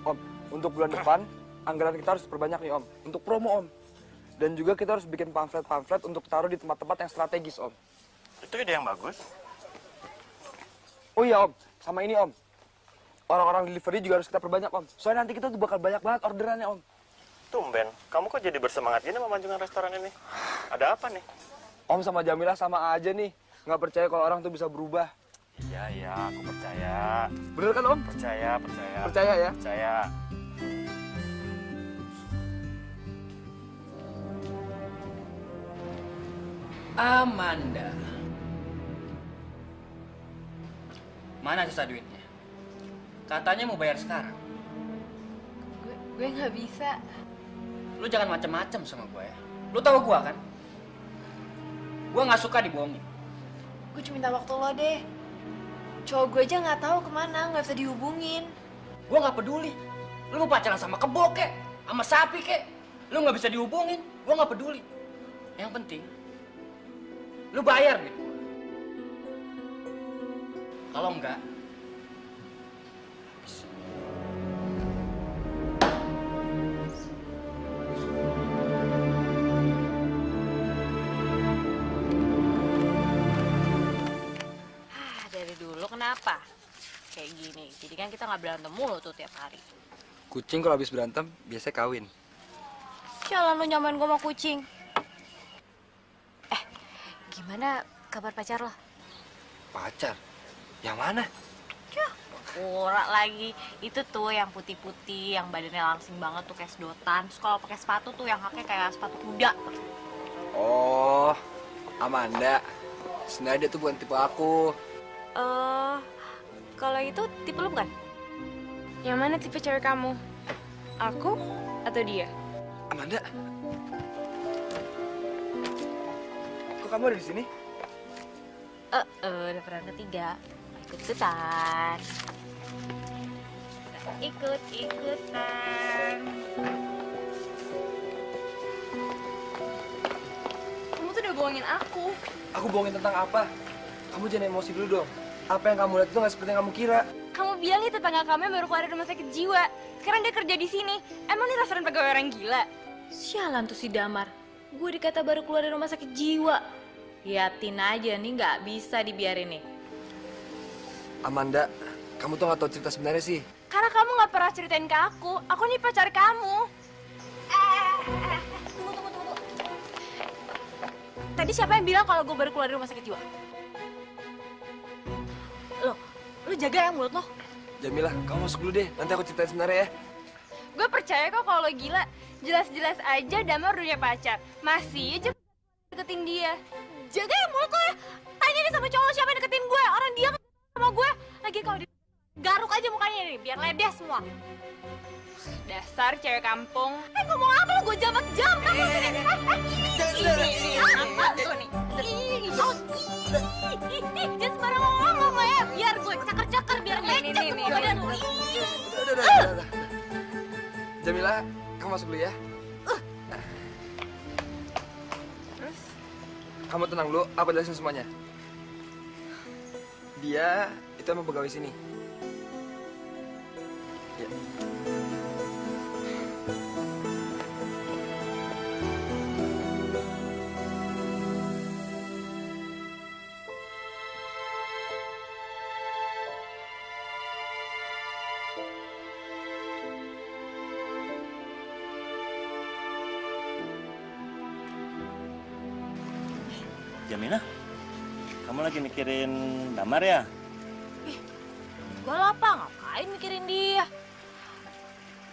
Om, untuk bulan depan anggaran kita harus perbanyak nih Om. Untuk promo Om. Dan juga kita harus bikin pamflet-pamflet untuk taruh di tempat-tempat yang strategis Om. Itu ide yang bagus. Oh iya Om, sama ini Om. Orang-orang delivery juga harus kita perbanyak Om. Soalnya nanti kita tuh bakal banyak banget orderannya Om. Tumben, kamu kok jadi bersemangat gini memajukan restoran ini? Ada apa nih? Om sama Jamila sama aja nih. Nggak percaya kalau orang tuh bisa berubah. Iya, iya, aku percaya. Bener kan Om? Percaya, percaya. Percaya ya? Percaya. Amanda. Mana sisa duitnya? Katanya mau bayar sekarang. Gue gue nggak bisa. Lu jangan macem-macem sama gue ya. Lu tahu gue kan? Gue nggak suka dibohongin. Gue cuma minta waktu lo deh. Cowok gue aja nggak tahu ke mana, nggak bisa dihubungin. Gue nggak peduli. Lu mau pacaran sama kebo kek, sama sapi kek. Lu nggak bisa dihubungin. Gue nggak peduli. Yang penting, lu bayar gitu. Kalau enggak, kenapa? Kayak gini. Jadi kan kita nggak berantem mulu tuh tiap hari. Kucing kalau habis berantem biasanya kawin. Jalan lu nyamain gue sama kucing. Eh, gimana kabar pacar lo? Pacar? Yang mana? Pura lagi. Itu tuh yang putih-putih, yang badannya langsing banget tuh kayak sedotan. Terus kalau pakai sepatu tuh yang kakek kayak sepatu kuda. Oh, Amanda. Sebenarnya dia tuh bukan tipe aku. Eh, kalau itu tipe lu bukan? Yang mana tipe cewek kamu? Aku atau dia? Amanda. Kok kamu ada di sini? Eh, eh, udah peran ketiga. Ikut-ikutan. Ikut-ikutan. Kamu tuh udah bohongin aku. Aku bohongin tentang apa? Kamu jangan emosi dulu dong. Apa yang kamu lihat itu nggak seperti yang kamu kira. Kamu bilang nih tetangga kamu yang baru keluar dari rumah sakit jiwa. Sekarang dia kerja di sini. Emang nih restoran pegawai orang gila? Sialan tuh si Damar. Gue dikata baru keluar dari rumah sakit jiwa. Liatin aja nih nggak bisa dibiarin nih. Amanda, kamu tuh nggak tahu cerita sebenarnya sih. Karena kamu nggak pernah ceritain ke aku. Aku nih pacar kamu. Tadi siapa yang bilang kalau gue baru keluar dari rumah sakit jiwa? Lo jaga ya mulut lo. Jamila, kamu masuk dulu deh. Nanti aku ceritain sebenarnya ya. Gue percaya kok kalau lo gila. Jelas-jelas aja Damar udah punya pacar. Masih aja deketin dia. Jaga ya mulut lo ya. Tanya nih sama cowok siapa yang deketin gue. Orang dia kan sama gue. Lagi kalau di garuk aja mukanya nih biar ledes semua. Dasar cewek kampung. Eh ngomong apa lo gue jamak-jamak lo sini. Eh, eh, ini, ini, apa lo nih? Ih, oh, ih, ih, Jangan sembarangan ngomong lo ya. Biar gue cakar-cakar biar lecet semua badan lo. Udah, udah, udah. Jamila, kamu masuk dulu ya. Terus? Kamu tenang dulu, aku jelasin semuanya. Dia itu emang pegawai sini. Ya. Mikirin Damar ya? Enggak lah pak, ngapain mikirin dia?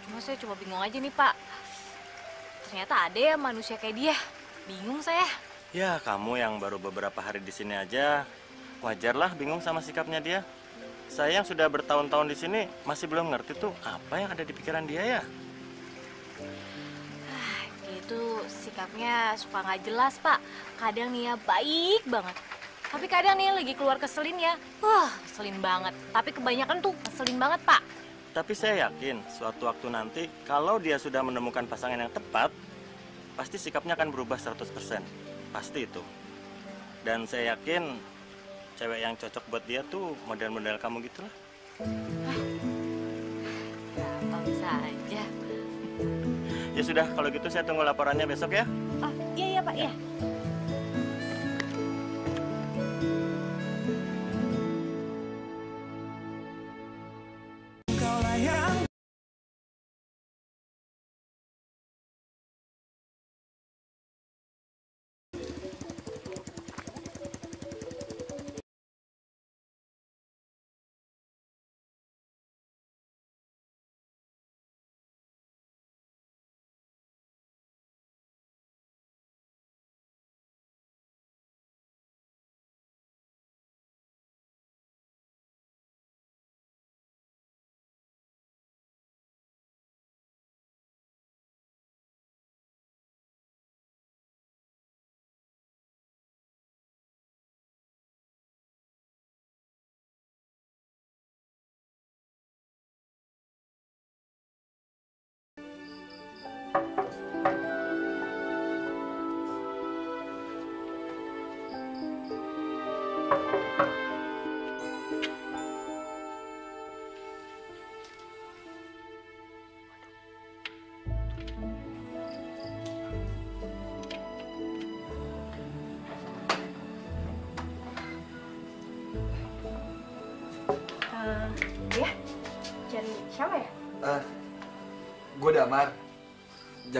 Cuma saya cuma bingung aja nih pak. Ternyata ada ya manusia kayak dia. Bingung saya. Ya, kamu yang baru beberapa hari di sini aja, wajarlah bingung sama sikapnya dia. Saya yang sudah bertahun-tahun di sini masih belum ngerti tuh apa yang ada di pikiran dia ya. Dia itu sikapnya suka nggak jelas pak. Kadang nih ya baik banget. Tapi kadang nih lagi keluar keselin ya. Wah, keselin banget. Tapi kebanyakan tuh keselin banget pak. Tapi saya yakin suatu waktu nanti kalau dia sudah menemukan pasangan yang tepat, pasti sikapnya akan berubah 100%. Pasti itu. Dan saya yakin cewek yang cocok buat dia tuh model-model kamu gitu lah. Gampang saja. Ya sudah, kalau gitu saya tunggu laporannya besok ya. Oh, iya iya pak, iya.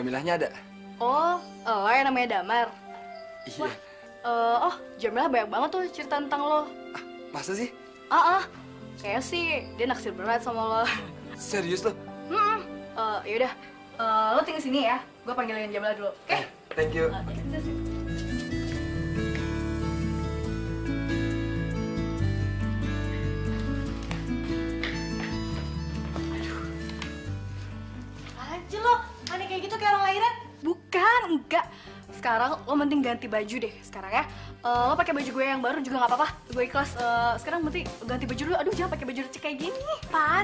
Jamilahnya ada. Oh, lo yang namanya Damar. Iya. Eh, oh, Jamilah banyak banget tuh cerita tentang lo. Masa sih? Ah, ah. Kayaknya sih dia naksir berat sama lo. Serius lo? Hmm, eh, yaudah. Eh, lo tinggal sini ya. Gue panggilin Jamila dulu. Oke? Thank you. Aja Sekarang lo mending ganti baju deh sekarang ya. Eh, lo pakai baju gue yang baru juga nggak apa-apa. Gue ikhlas. Eh, sekarang mending ganti baju dulu. Aduh, jangan pakai baju recek kayak gini.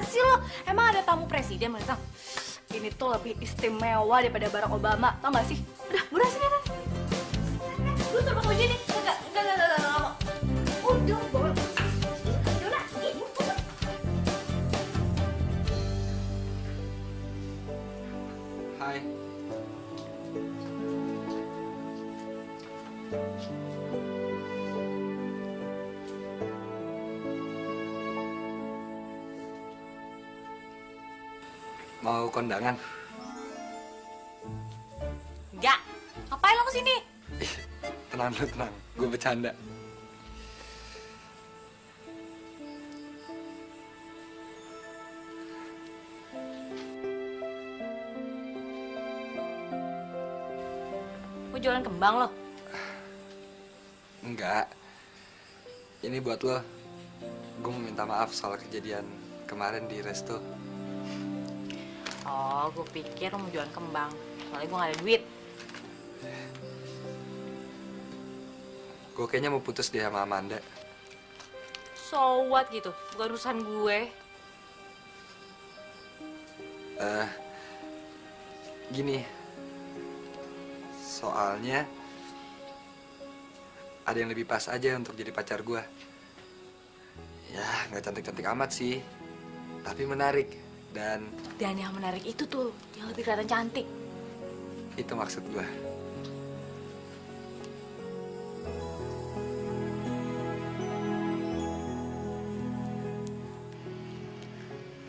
Sih lo? Emang ada tamu presiden mereka? Ini tuh lebih istimewa daripada Barack Obama, tau gak sih? Udah, udah sini? Lu pakai baju ini? Enggak, enggak, enggak, enggak, enggak, mau. Udah, Hai. Mau kondangan? Enggak. Ngapain lo ke sini? Tenang lu, tenang. Gue bercanda. Mau jualan kembang lo? Enggak. Ini buat lo. Gue mau minta maaf soal kejadian kemarin di resto. Oh, gue pikir lo mau jualan kembang. Soalnya gue gak ada duit. Gue kayaknya mau putus deh sama Amanda. So what gitu? Bukan urusan gue. Eh, gini. Soalnya ada yang lebih pas aja untuk jadi pacar gue. Ya, nggak cantik-cantik amat sih, tapi menarik dan Dan yang menarik itu tuh, yang lebih kelihatan cantik. itu maksud gue.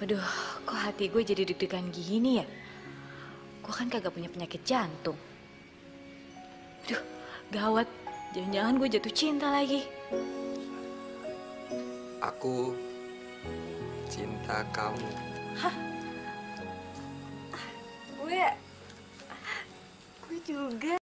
Aduh, kok hati gue jadi deg-degan gini ya? Gue kan kagak punya penyakit jantung. Aduh, gawat. Jangan-jangan gue jatuh cinta lagi. Aku cinta kamu. Gue... Gue juga.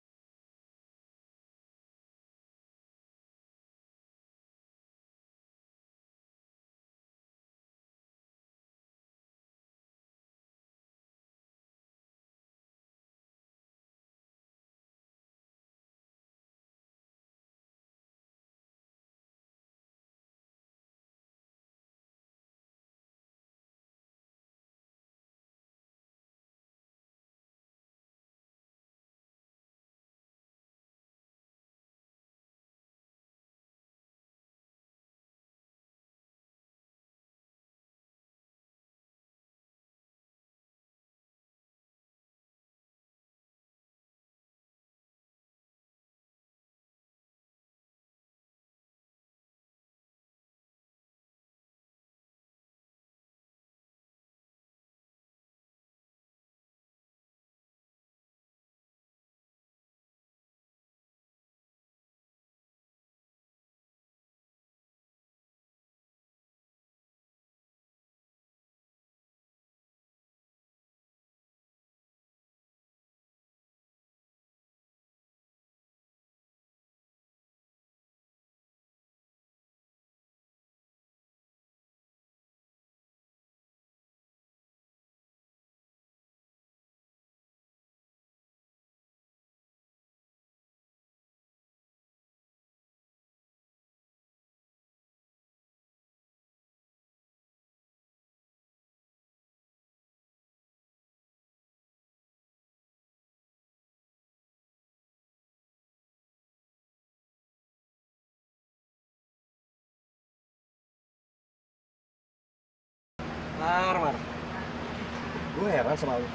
Heran sama lu.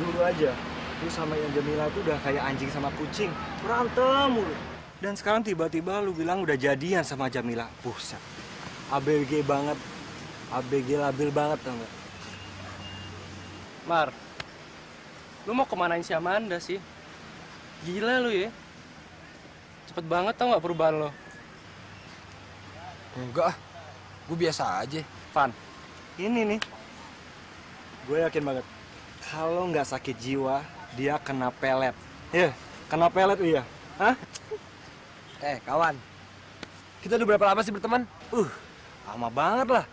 Dulu aja, lu sama yang Jamila tuh udah kayak anjing sama kucing. Berantem mulu. Dan sekarang tiba-tiba lu bilang udah jadian sama Jamila. Buset. ABG banget. ABG labil banget tau gak? Mar, lu mau kemanain si Amanda sih? Gila lu ya. Cepet banget tau gak perubahan lo? Enggak, gue biasa aja. Van, Ini nih. Gue yakin banget. Kalau nggak sakit jiwa, dia kena pelet. Ya, kena pelet lu ya? Hah? Eh, kawan. Kita udah berapa lama sih berteman? Uh, lama banget lah.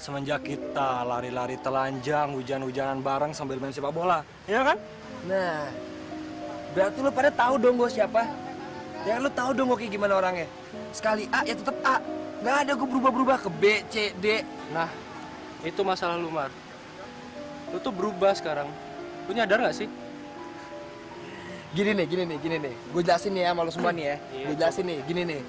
Semenjak kita lari-lari telanjang, hujan-hujanan bareng sambil main sepak bola. Ya kan? Nah, berarti lu pada tahu dong gue siapa? Ya lu tahu dong gue kayak gimana orangnya. Sekali A ya tetap A. Nggak ada gue berubah-berubah ke B, C, D. nah itu masalah lu Mar. Lu tuh berubah sekarang. Lu nyadar gak sih? Gini nih, gini nih, gini nih. Gue jelasin nih ya sama lu semua nih ya. Iya, Gue jelasin nih, gini nih.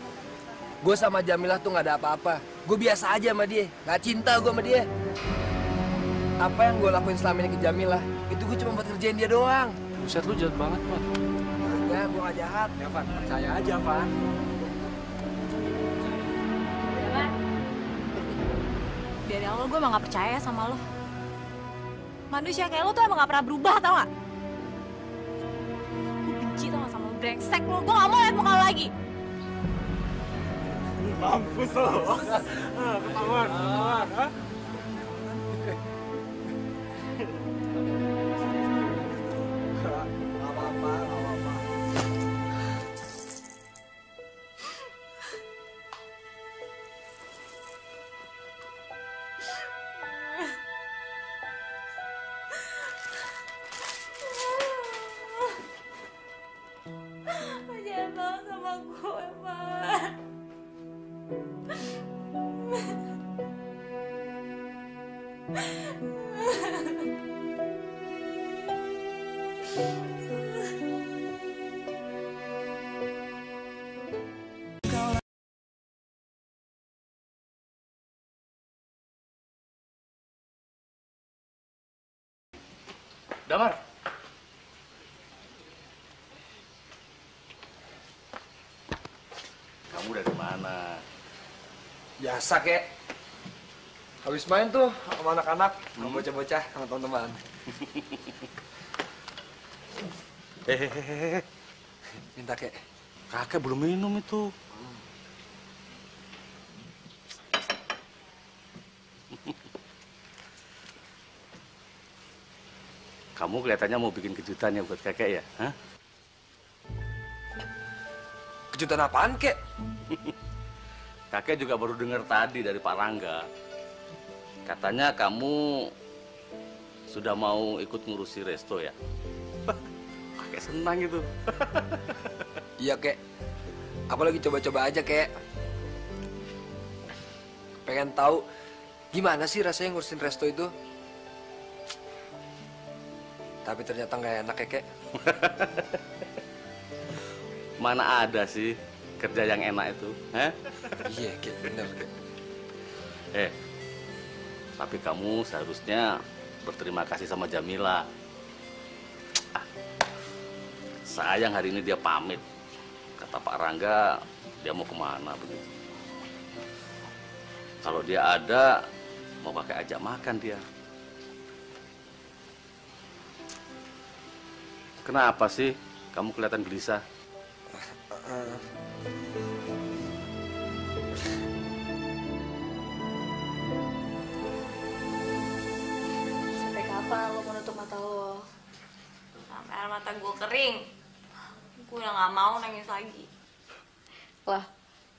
Gue sama Jamilah tuh nggak ada apa-apa. Gue biasa aja sama dia. Nggak cinta gue sama dia. Apa yang gue lakuin selama ini ke Jamilah, itu gue cuma buat kerjain dia doang. Buset lu jahat banget, Mar. Enggak, gue gak jahat. Ya, Van. Percaya aja, Van. Dari awal gue emang gak percaya sama lo. Manusia kayak lo tuh emang gak pernah berubah, tau gak? Gue benci tau gak sama lo, brengsek lo. Gue gak mau liat muka lo lagi. Mampus lo. Ketahuan, ketahuan. Damar. Kamu dari mana? Biasa kek. Habis main tuh sama anak-anak, sama bocah-bocah, sama teman-teman. Hehehe. (laughs) Minta kek. Kakek belum minum itu. Kamu kelihatannya mau bikin kejutan ya buat kakek ya? Hah? Kejutan apaan, kek? (laughs) kakek juga baru dengar tadi dari Pak Rangga. Katanya kamu sudah mau ikut ngurusi resto ya? (laughs) kakek senang gitu. (laughs) Iya, kek. Aku lagi coba-coba aja, kek. Pengen tahu gimana sih rasanya ngurusin resto itu? Tapi ternyata nggak enak ya, kek. (laughs) Mana ada sih kerja yang enak itu? Hah? Iya, kek. Bener, kek. Eh, tapi kamu seharusnya berterima kasih sama Jamila. Ah, sayang hari ini dia pamit. Kata Pak Rangga, dia mau ke mana begitu. Kalau dia ada, mau pakai ajak makan dia. Kenapa sih kamu kelihatan gelisah? Sampai kapan lo mau nutup mata lo? Sampai air mata gue kering. Gue udah gak mau nangis lagi. Lah,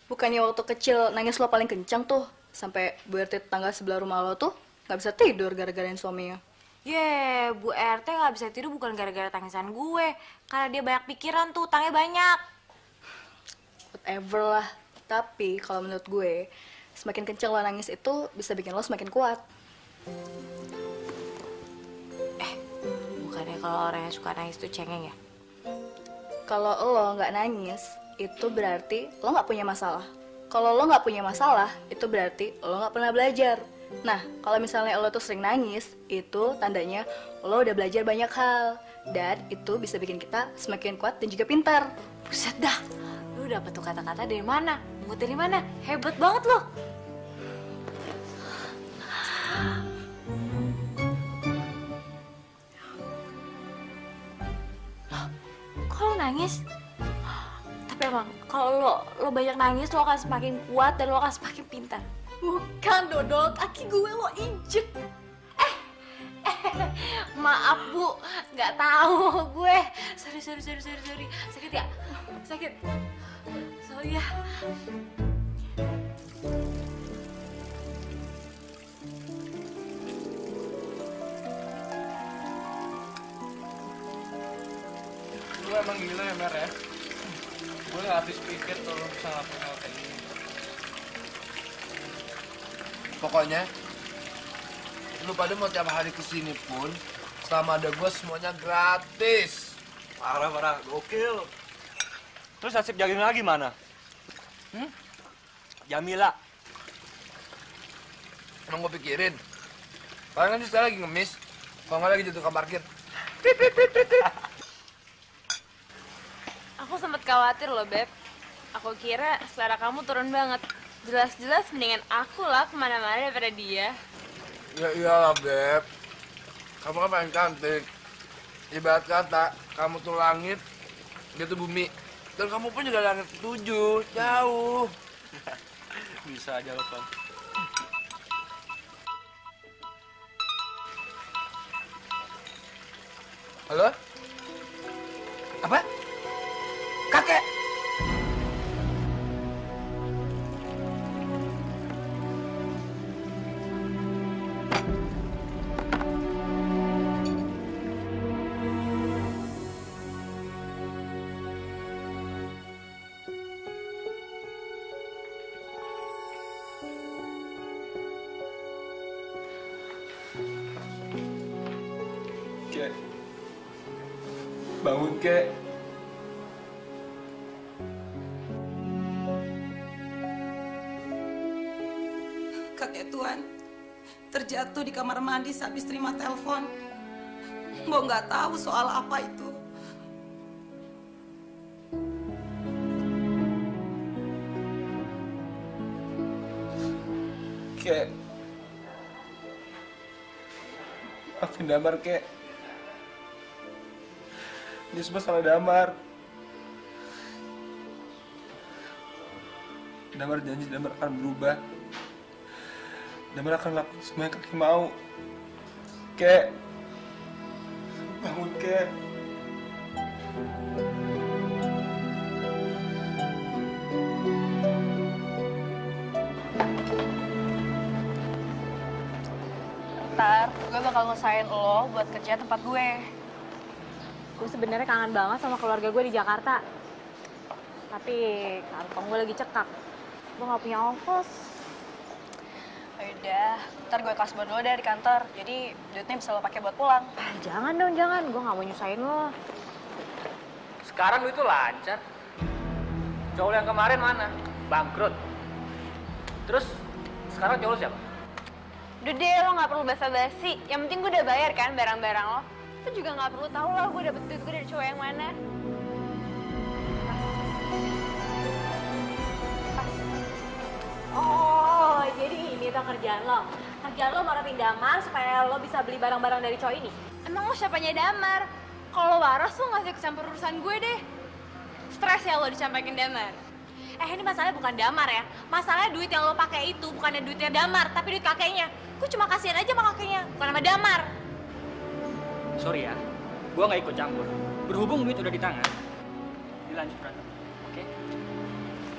bukannya waktu kecil nangis lo paling kencang tuh? Sampai Bu RT tetangga sebelah rumah lo tuh nggak bisa tidur gara-garain suaminya. Ye, Bu RT gak bisa tidur bukan gara-gara tangisan gue. Karena dia banyak pikiran tuh, utangnya banyak. Whatever lah. Tapi kalau menurut gue, semakin kencang lo nangis itu bisa bikin lo semakin kuat. Bukannya kalau orang yang suka nangis tuh cengeng ya? Kalau lo nggak nangis, itu berarti lo nggak punya masalah. Kalau lo nggak punya masalah, itu berarti lo nggak pernah belajar. Nah, kalau misalnya lo tuh sering nangis, itu tandanya lo udah belajar banyak hal. Dan itu bisa bikin kita semakin kuat dan juga pintar. Buset dah, lu dapet tuh kata-kata dari mana? Mood dari mana? Hebat banget lo. Kok lo nangis? Tapi emang kalau lo, lo banyak nangis lo akan semakin kuat dan lo akan semakin pintar. Bukan Dodol, kaki gue lo injek. Eh, Maaf bu, nggak tahu gue. Sorry, sorry, sorry, sorry, sorry. Sakit ya? Sakit. Sorry ya. Lu emang gila ya, Mer ya? Gue habis pikir tuh lu bisa hal Pokoknya, lu pada mau tiap hari ke sini pun, selama ada gue semuanya gratis. Parah, parah. Gokil. Terus nasib Jamila gimana? Hmm? Jamila. Emang gue pikirin. Paling kan dia lagi ngemis. Kalau nggak lagi jatuh ke parkir. Aku sempet khawatir loh, Beb. Aku kira selera kamu turun banget. Jelas-jelas mendingan aku lah ke mana-mana daripada dia. Ya iyalah, Beb. Kamu kan paling cantik. Ibarat kata, kamu tuh langit, dia tuh bumi. Dan kamu pun juga langit ketujuh, jauh. (laughs) Bisa aja lo, Tom. Halo? Apa? Kakek! Kek. Kakek Tuan terjatuh di kamar mandi sehabis terima telepon. Mbok nggak tahu soal apa itu. Kek. Maafin Damar, Kek. Ini semua salah Damar. Damar janji Damar akan berubah. Damar akan lakukan semua yang kaki mau. Kek. Bangun, kek. Ntar gue bakal ngesain lo buat kerja tempat gue. Gue sebenarnya kangen banget sama keluarga gue di Jakarta. Tapi kantong gue lagi cekak. Gue gak punya ongkos. Yaudah, ntar gue kelas dulu di kantor. Jadi duitnya bisa lo pakai buat pulang. Ah, jangan dong, jangan. Gue gak mau nyusahin lo. Sekarang lu itu lancar. Cowok yang kemarin mana? Bangkrut. Terus sekarang cowok siapa? Udah deh, lo gak perlu basa-basi. Yang penting gue udah bayar kan barang-barang lo. Lo juga gak perlu tahu lah gue dapet duit gue dari cowok yang mana. Oh, jadi ini tuh kerjaan lo. Kerjaan lo marahin damar supaya lo bisa beli barang-barang dari cowok ini. Emang lo siapanya damar? Kalau lo waras lo gak usah ikut campur urusan gue deh. Stres ya lo dicampakin damar. Eh ini masalahnya bukan damar ya. Masalahnya duit yang lo pakai itu bukannya duitnya damar, tapi duit kakeknya. Gue cuma kasihan aja sama kakeknya, bukan sama damar. Sorry ya, gua nggak ikut campur. Berhubung duit udah di tangan, dilanjut berantem. Oke?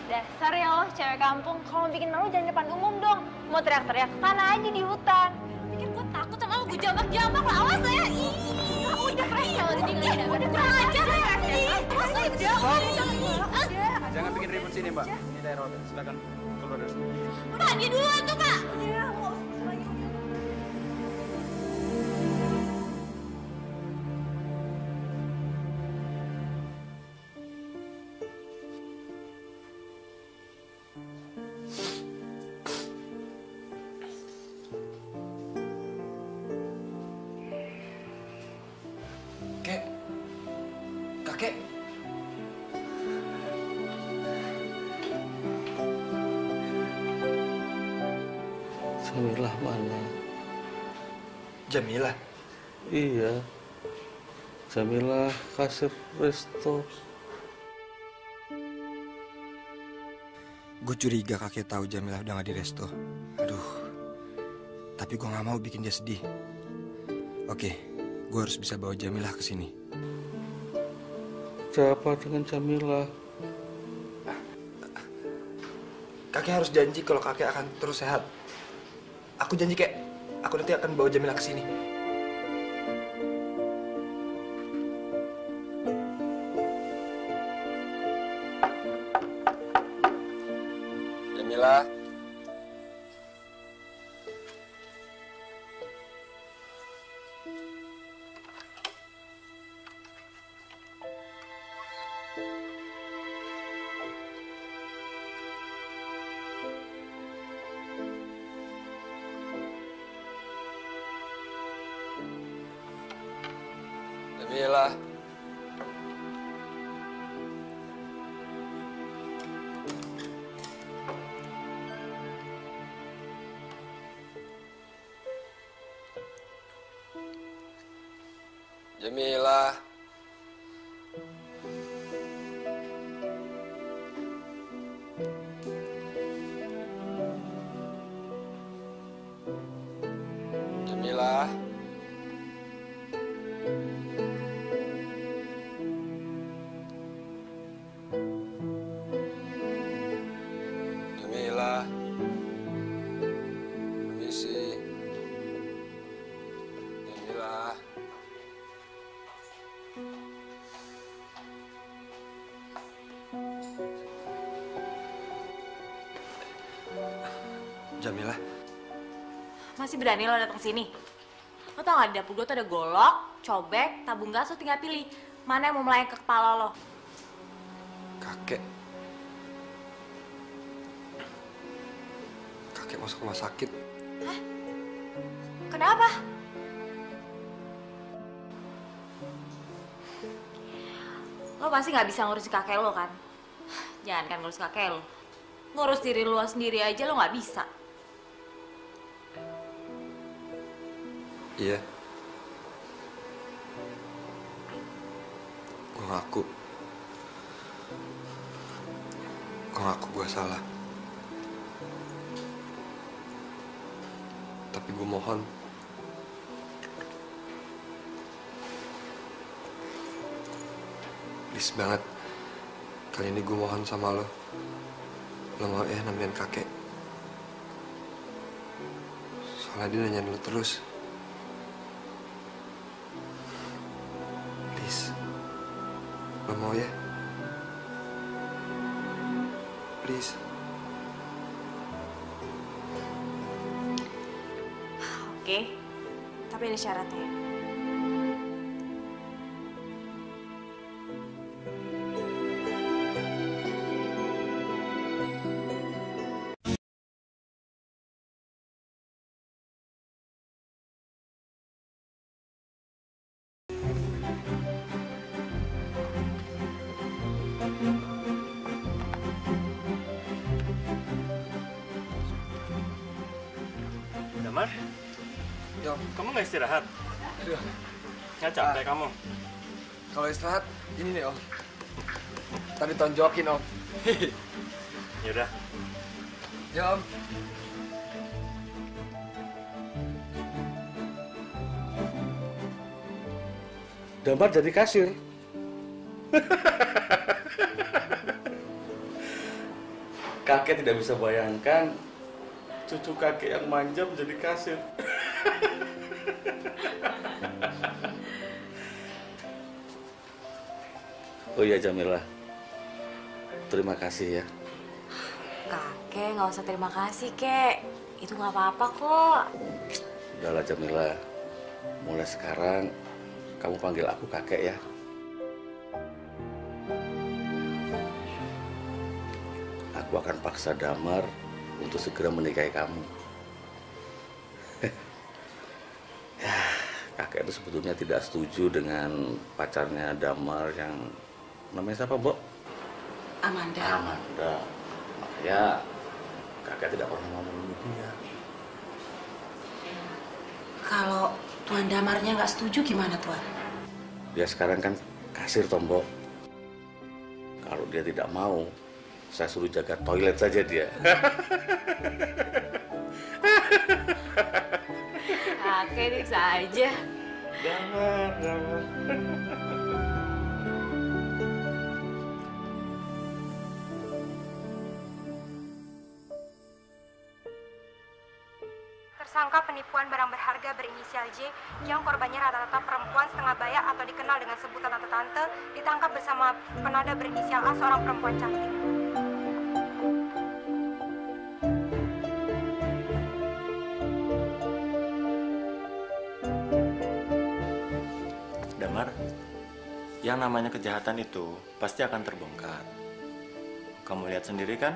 Dasar ya lo cewek kampung. Kalau mau bikin malu jangan depan umum dong. Mau teriak-teriak, sana aja di hutan. Pikir gue takut sama lo, gue jambak-jambak lah. Awas lo ya. Ih, udah keras ya. Udah udah kurang ajar ya. Awas lo, udah. udah. Jangan bikin ribut sini, Mbak. Ini daerah hotel. Silakan keluar dari sini. Pak, dia duluan tuh, Pak. Kek. Jamilah. Iya. Jamilah kasir resto. Gue curiga kakek tahu Jamilah udah gak di resto. Aduh. Tapi gue gak mau bikin dia sedih. Oke, gue harus bisa bawa Jamilah ke sini. Siapa dengan Jamilah? Kakek harus janji kalau kakek akan terus sehat. Aku janji kek, aku nanti akan bawa Jamilah ke sini. Jamilah. Jamilah. Jamilah. Masih berani lo datang sini? Lo tau gak di dapur gue tuh ada golok, cobek, tabung gas, lo tinggal pilih. Mana yang mau melayang ke kepala lo? Kakek. Kakek masuk rumah sakit. Kenapa? Lo pasti gak bisa ngurusin kakek lo kan? Jangan kan ngurus kakek lo. Ngurus diri lo sendiri aja lo gak bisa. Iya. Gue ngaku. Gue ngaku gue salah. Tapi gue mohon. please banget. Kali ini gue mohon sama lo. Lo mau ya nemenin kakek. Soalnya dia nanyain lo terus. Lo mau ya? Please. Oke, tapi ada syaratnya. Istirahat? Aduh. Nggak capek kamu? Kalau istirahat, ini nih om. Tadi tonjokin om. (laughs) Yaudah, Ya om. Damar jadi kasir. (laughs) kakek tidak bisa bayangkan cucu kakek yang manja menjadi kasir. (laughs) (laughs) oh iya Jamila, terima kasih ya. Kakek, nggak usah terima kasih, kek. Itu nggak apa-apa kok. Udahlah Jamila, mulai sekarang kamu panggil aku kakek ya. Aku akan paksa Damar untuk segera menikahi kamu. Ya, kakek itu sebetulnya tidak setuju dengan pacarnya Damar yang namanya siapa, Bo? Amanda. Amanda. Makanya kakek tidak pernah ngomong dia. Kalau Tuan Damarnya nggak setuju gimana Tuan? Dia sekarang kan kasir tombok. Kalau dia tidak mau, saya suruh jaga toilet saja dia. (laughs) Ini bisa aja. Jangan, jangan. Tersangka penipuan barang berharga berinisial J yang korbannya rata-rata perempuan setengah bayak atau dikenal dengan sebutan tante-tante ditangkap bersama penada berinisial A seorang perempuan cantik. Yang namanya kejahatan itu pasti akan terbongkar. Kamu lihat sendiri kan?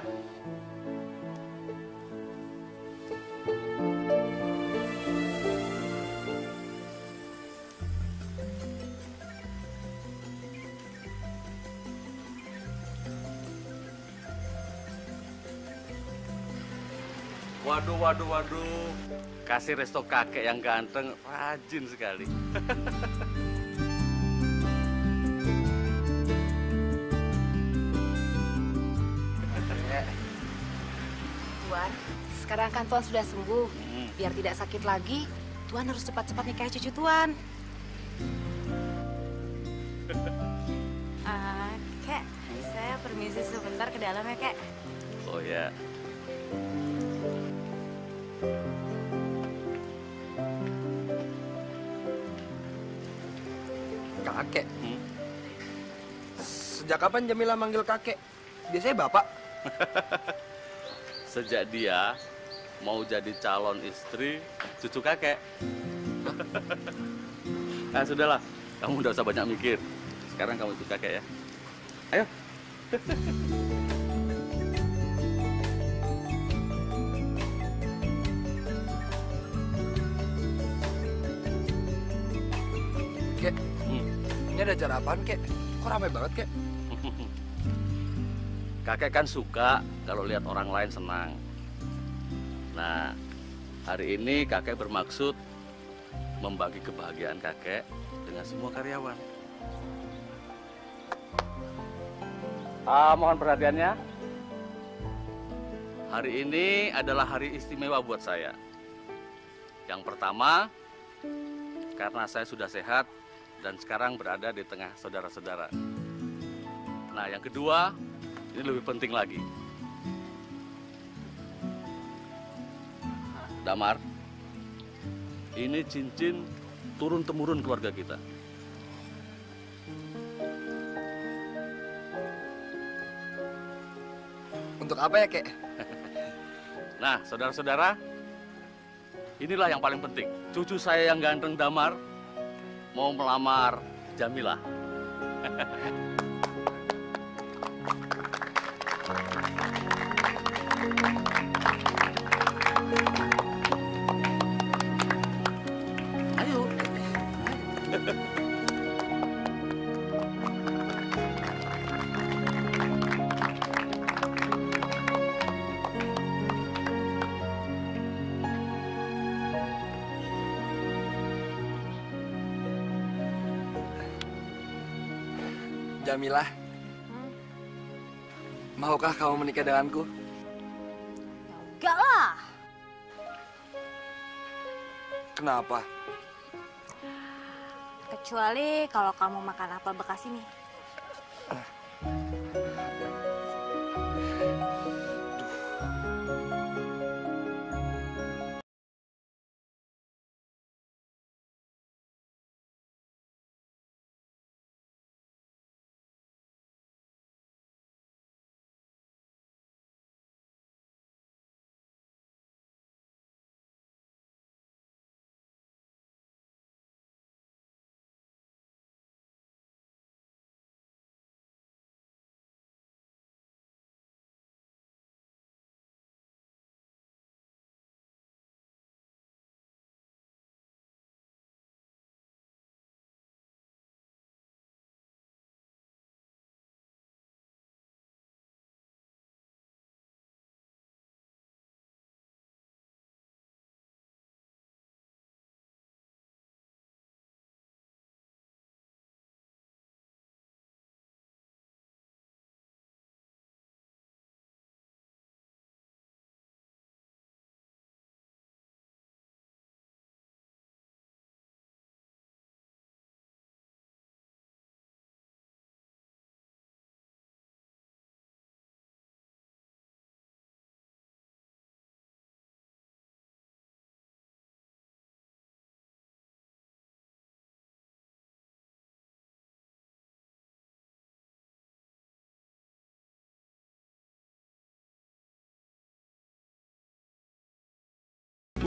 Waduh, waduh, waduh. Kasih resto kakek yang ganteng, rajin sekali. (laughs) sekarang kan Tuan sudah sembuh. Biar tidak sakit lagi, Tuan harus cepat-cepat nikahi cucu Tuan. Ah, (laughs) kek, saya permisi sebentar ke dalam ya, kek. Oh ya. Kakek. Sejak kapan Jamila manggil kakek? Biasanya bapak. (laughs) Sejak dia mau jadi calon istri cucu kakek. (laughs) nah, sudahlah. Kamu udah usah banyak mikir. Sekarang kamu ikut kakek ya. Ayo. (laughs) Kek, ini ada acara apaan, kek? Kok ramai banget, kek? (laughs) Kakek kan suka kalau lihat orang lain senang. Nah, hari ini kakek bermaksud membagi kebahagiaan kakek dengan semua karyawan. Ah, mohon perhatiannya. Hari ini adalah hari istimewa buat saya. Yang pertama, karena saya sudah sehat dan sekarang berada di tengah saudara-saudara. Nah, yang kedua, ini lebih penting lagi. Damar, ini cincin turun-temurun keluarga kita. Untuk apa ya, Kek? (laughs) Nah, saudara-saudara, inilah yang paling penting. Cucu saya yang ganteng Damar mau melamar Jamilah. (laughs) Jamilah. Maukah kamu menikah denganku? Enggak lah. Kenapa? Kecuali kalau kamu makan apel bekas ini.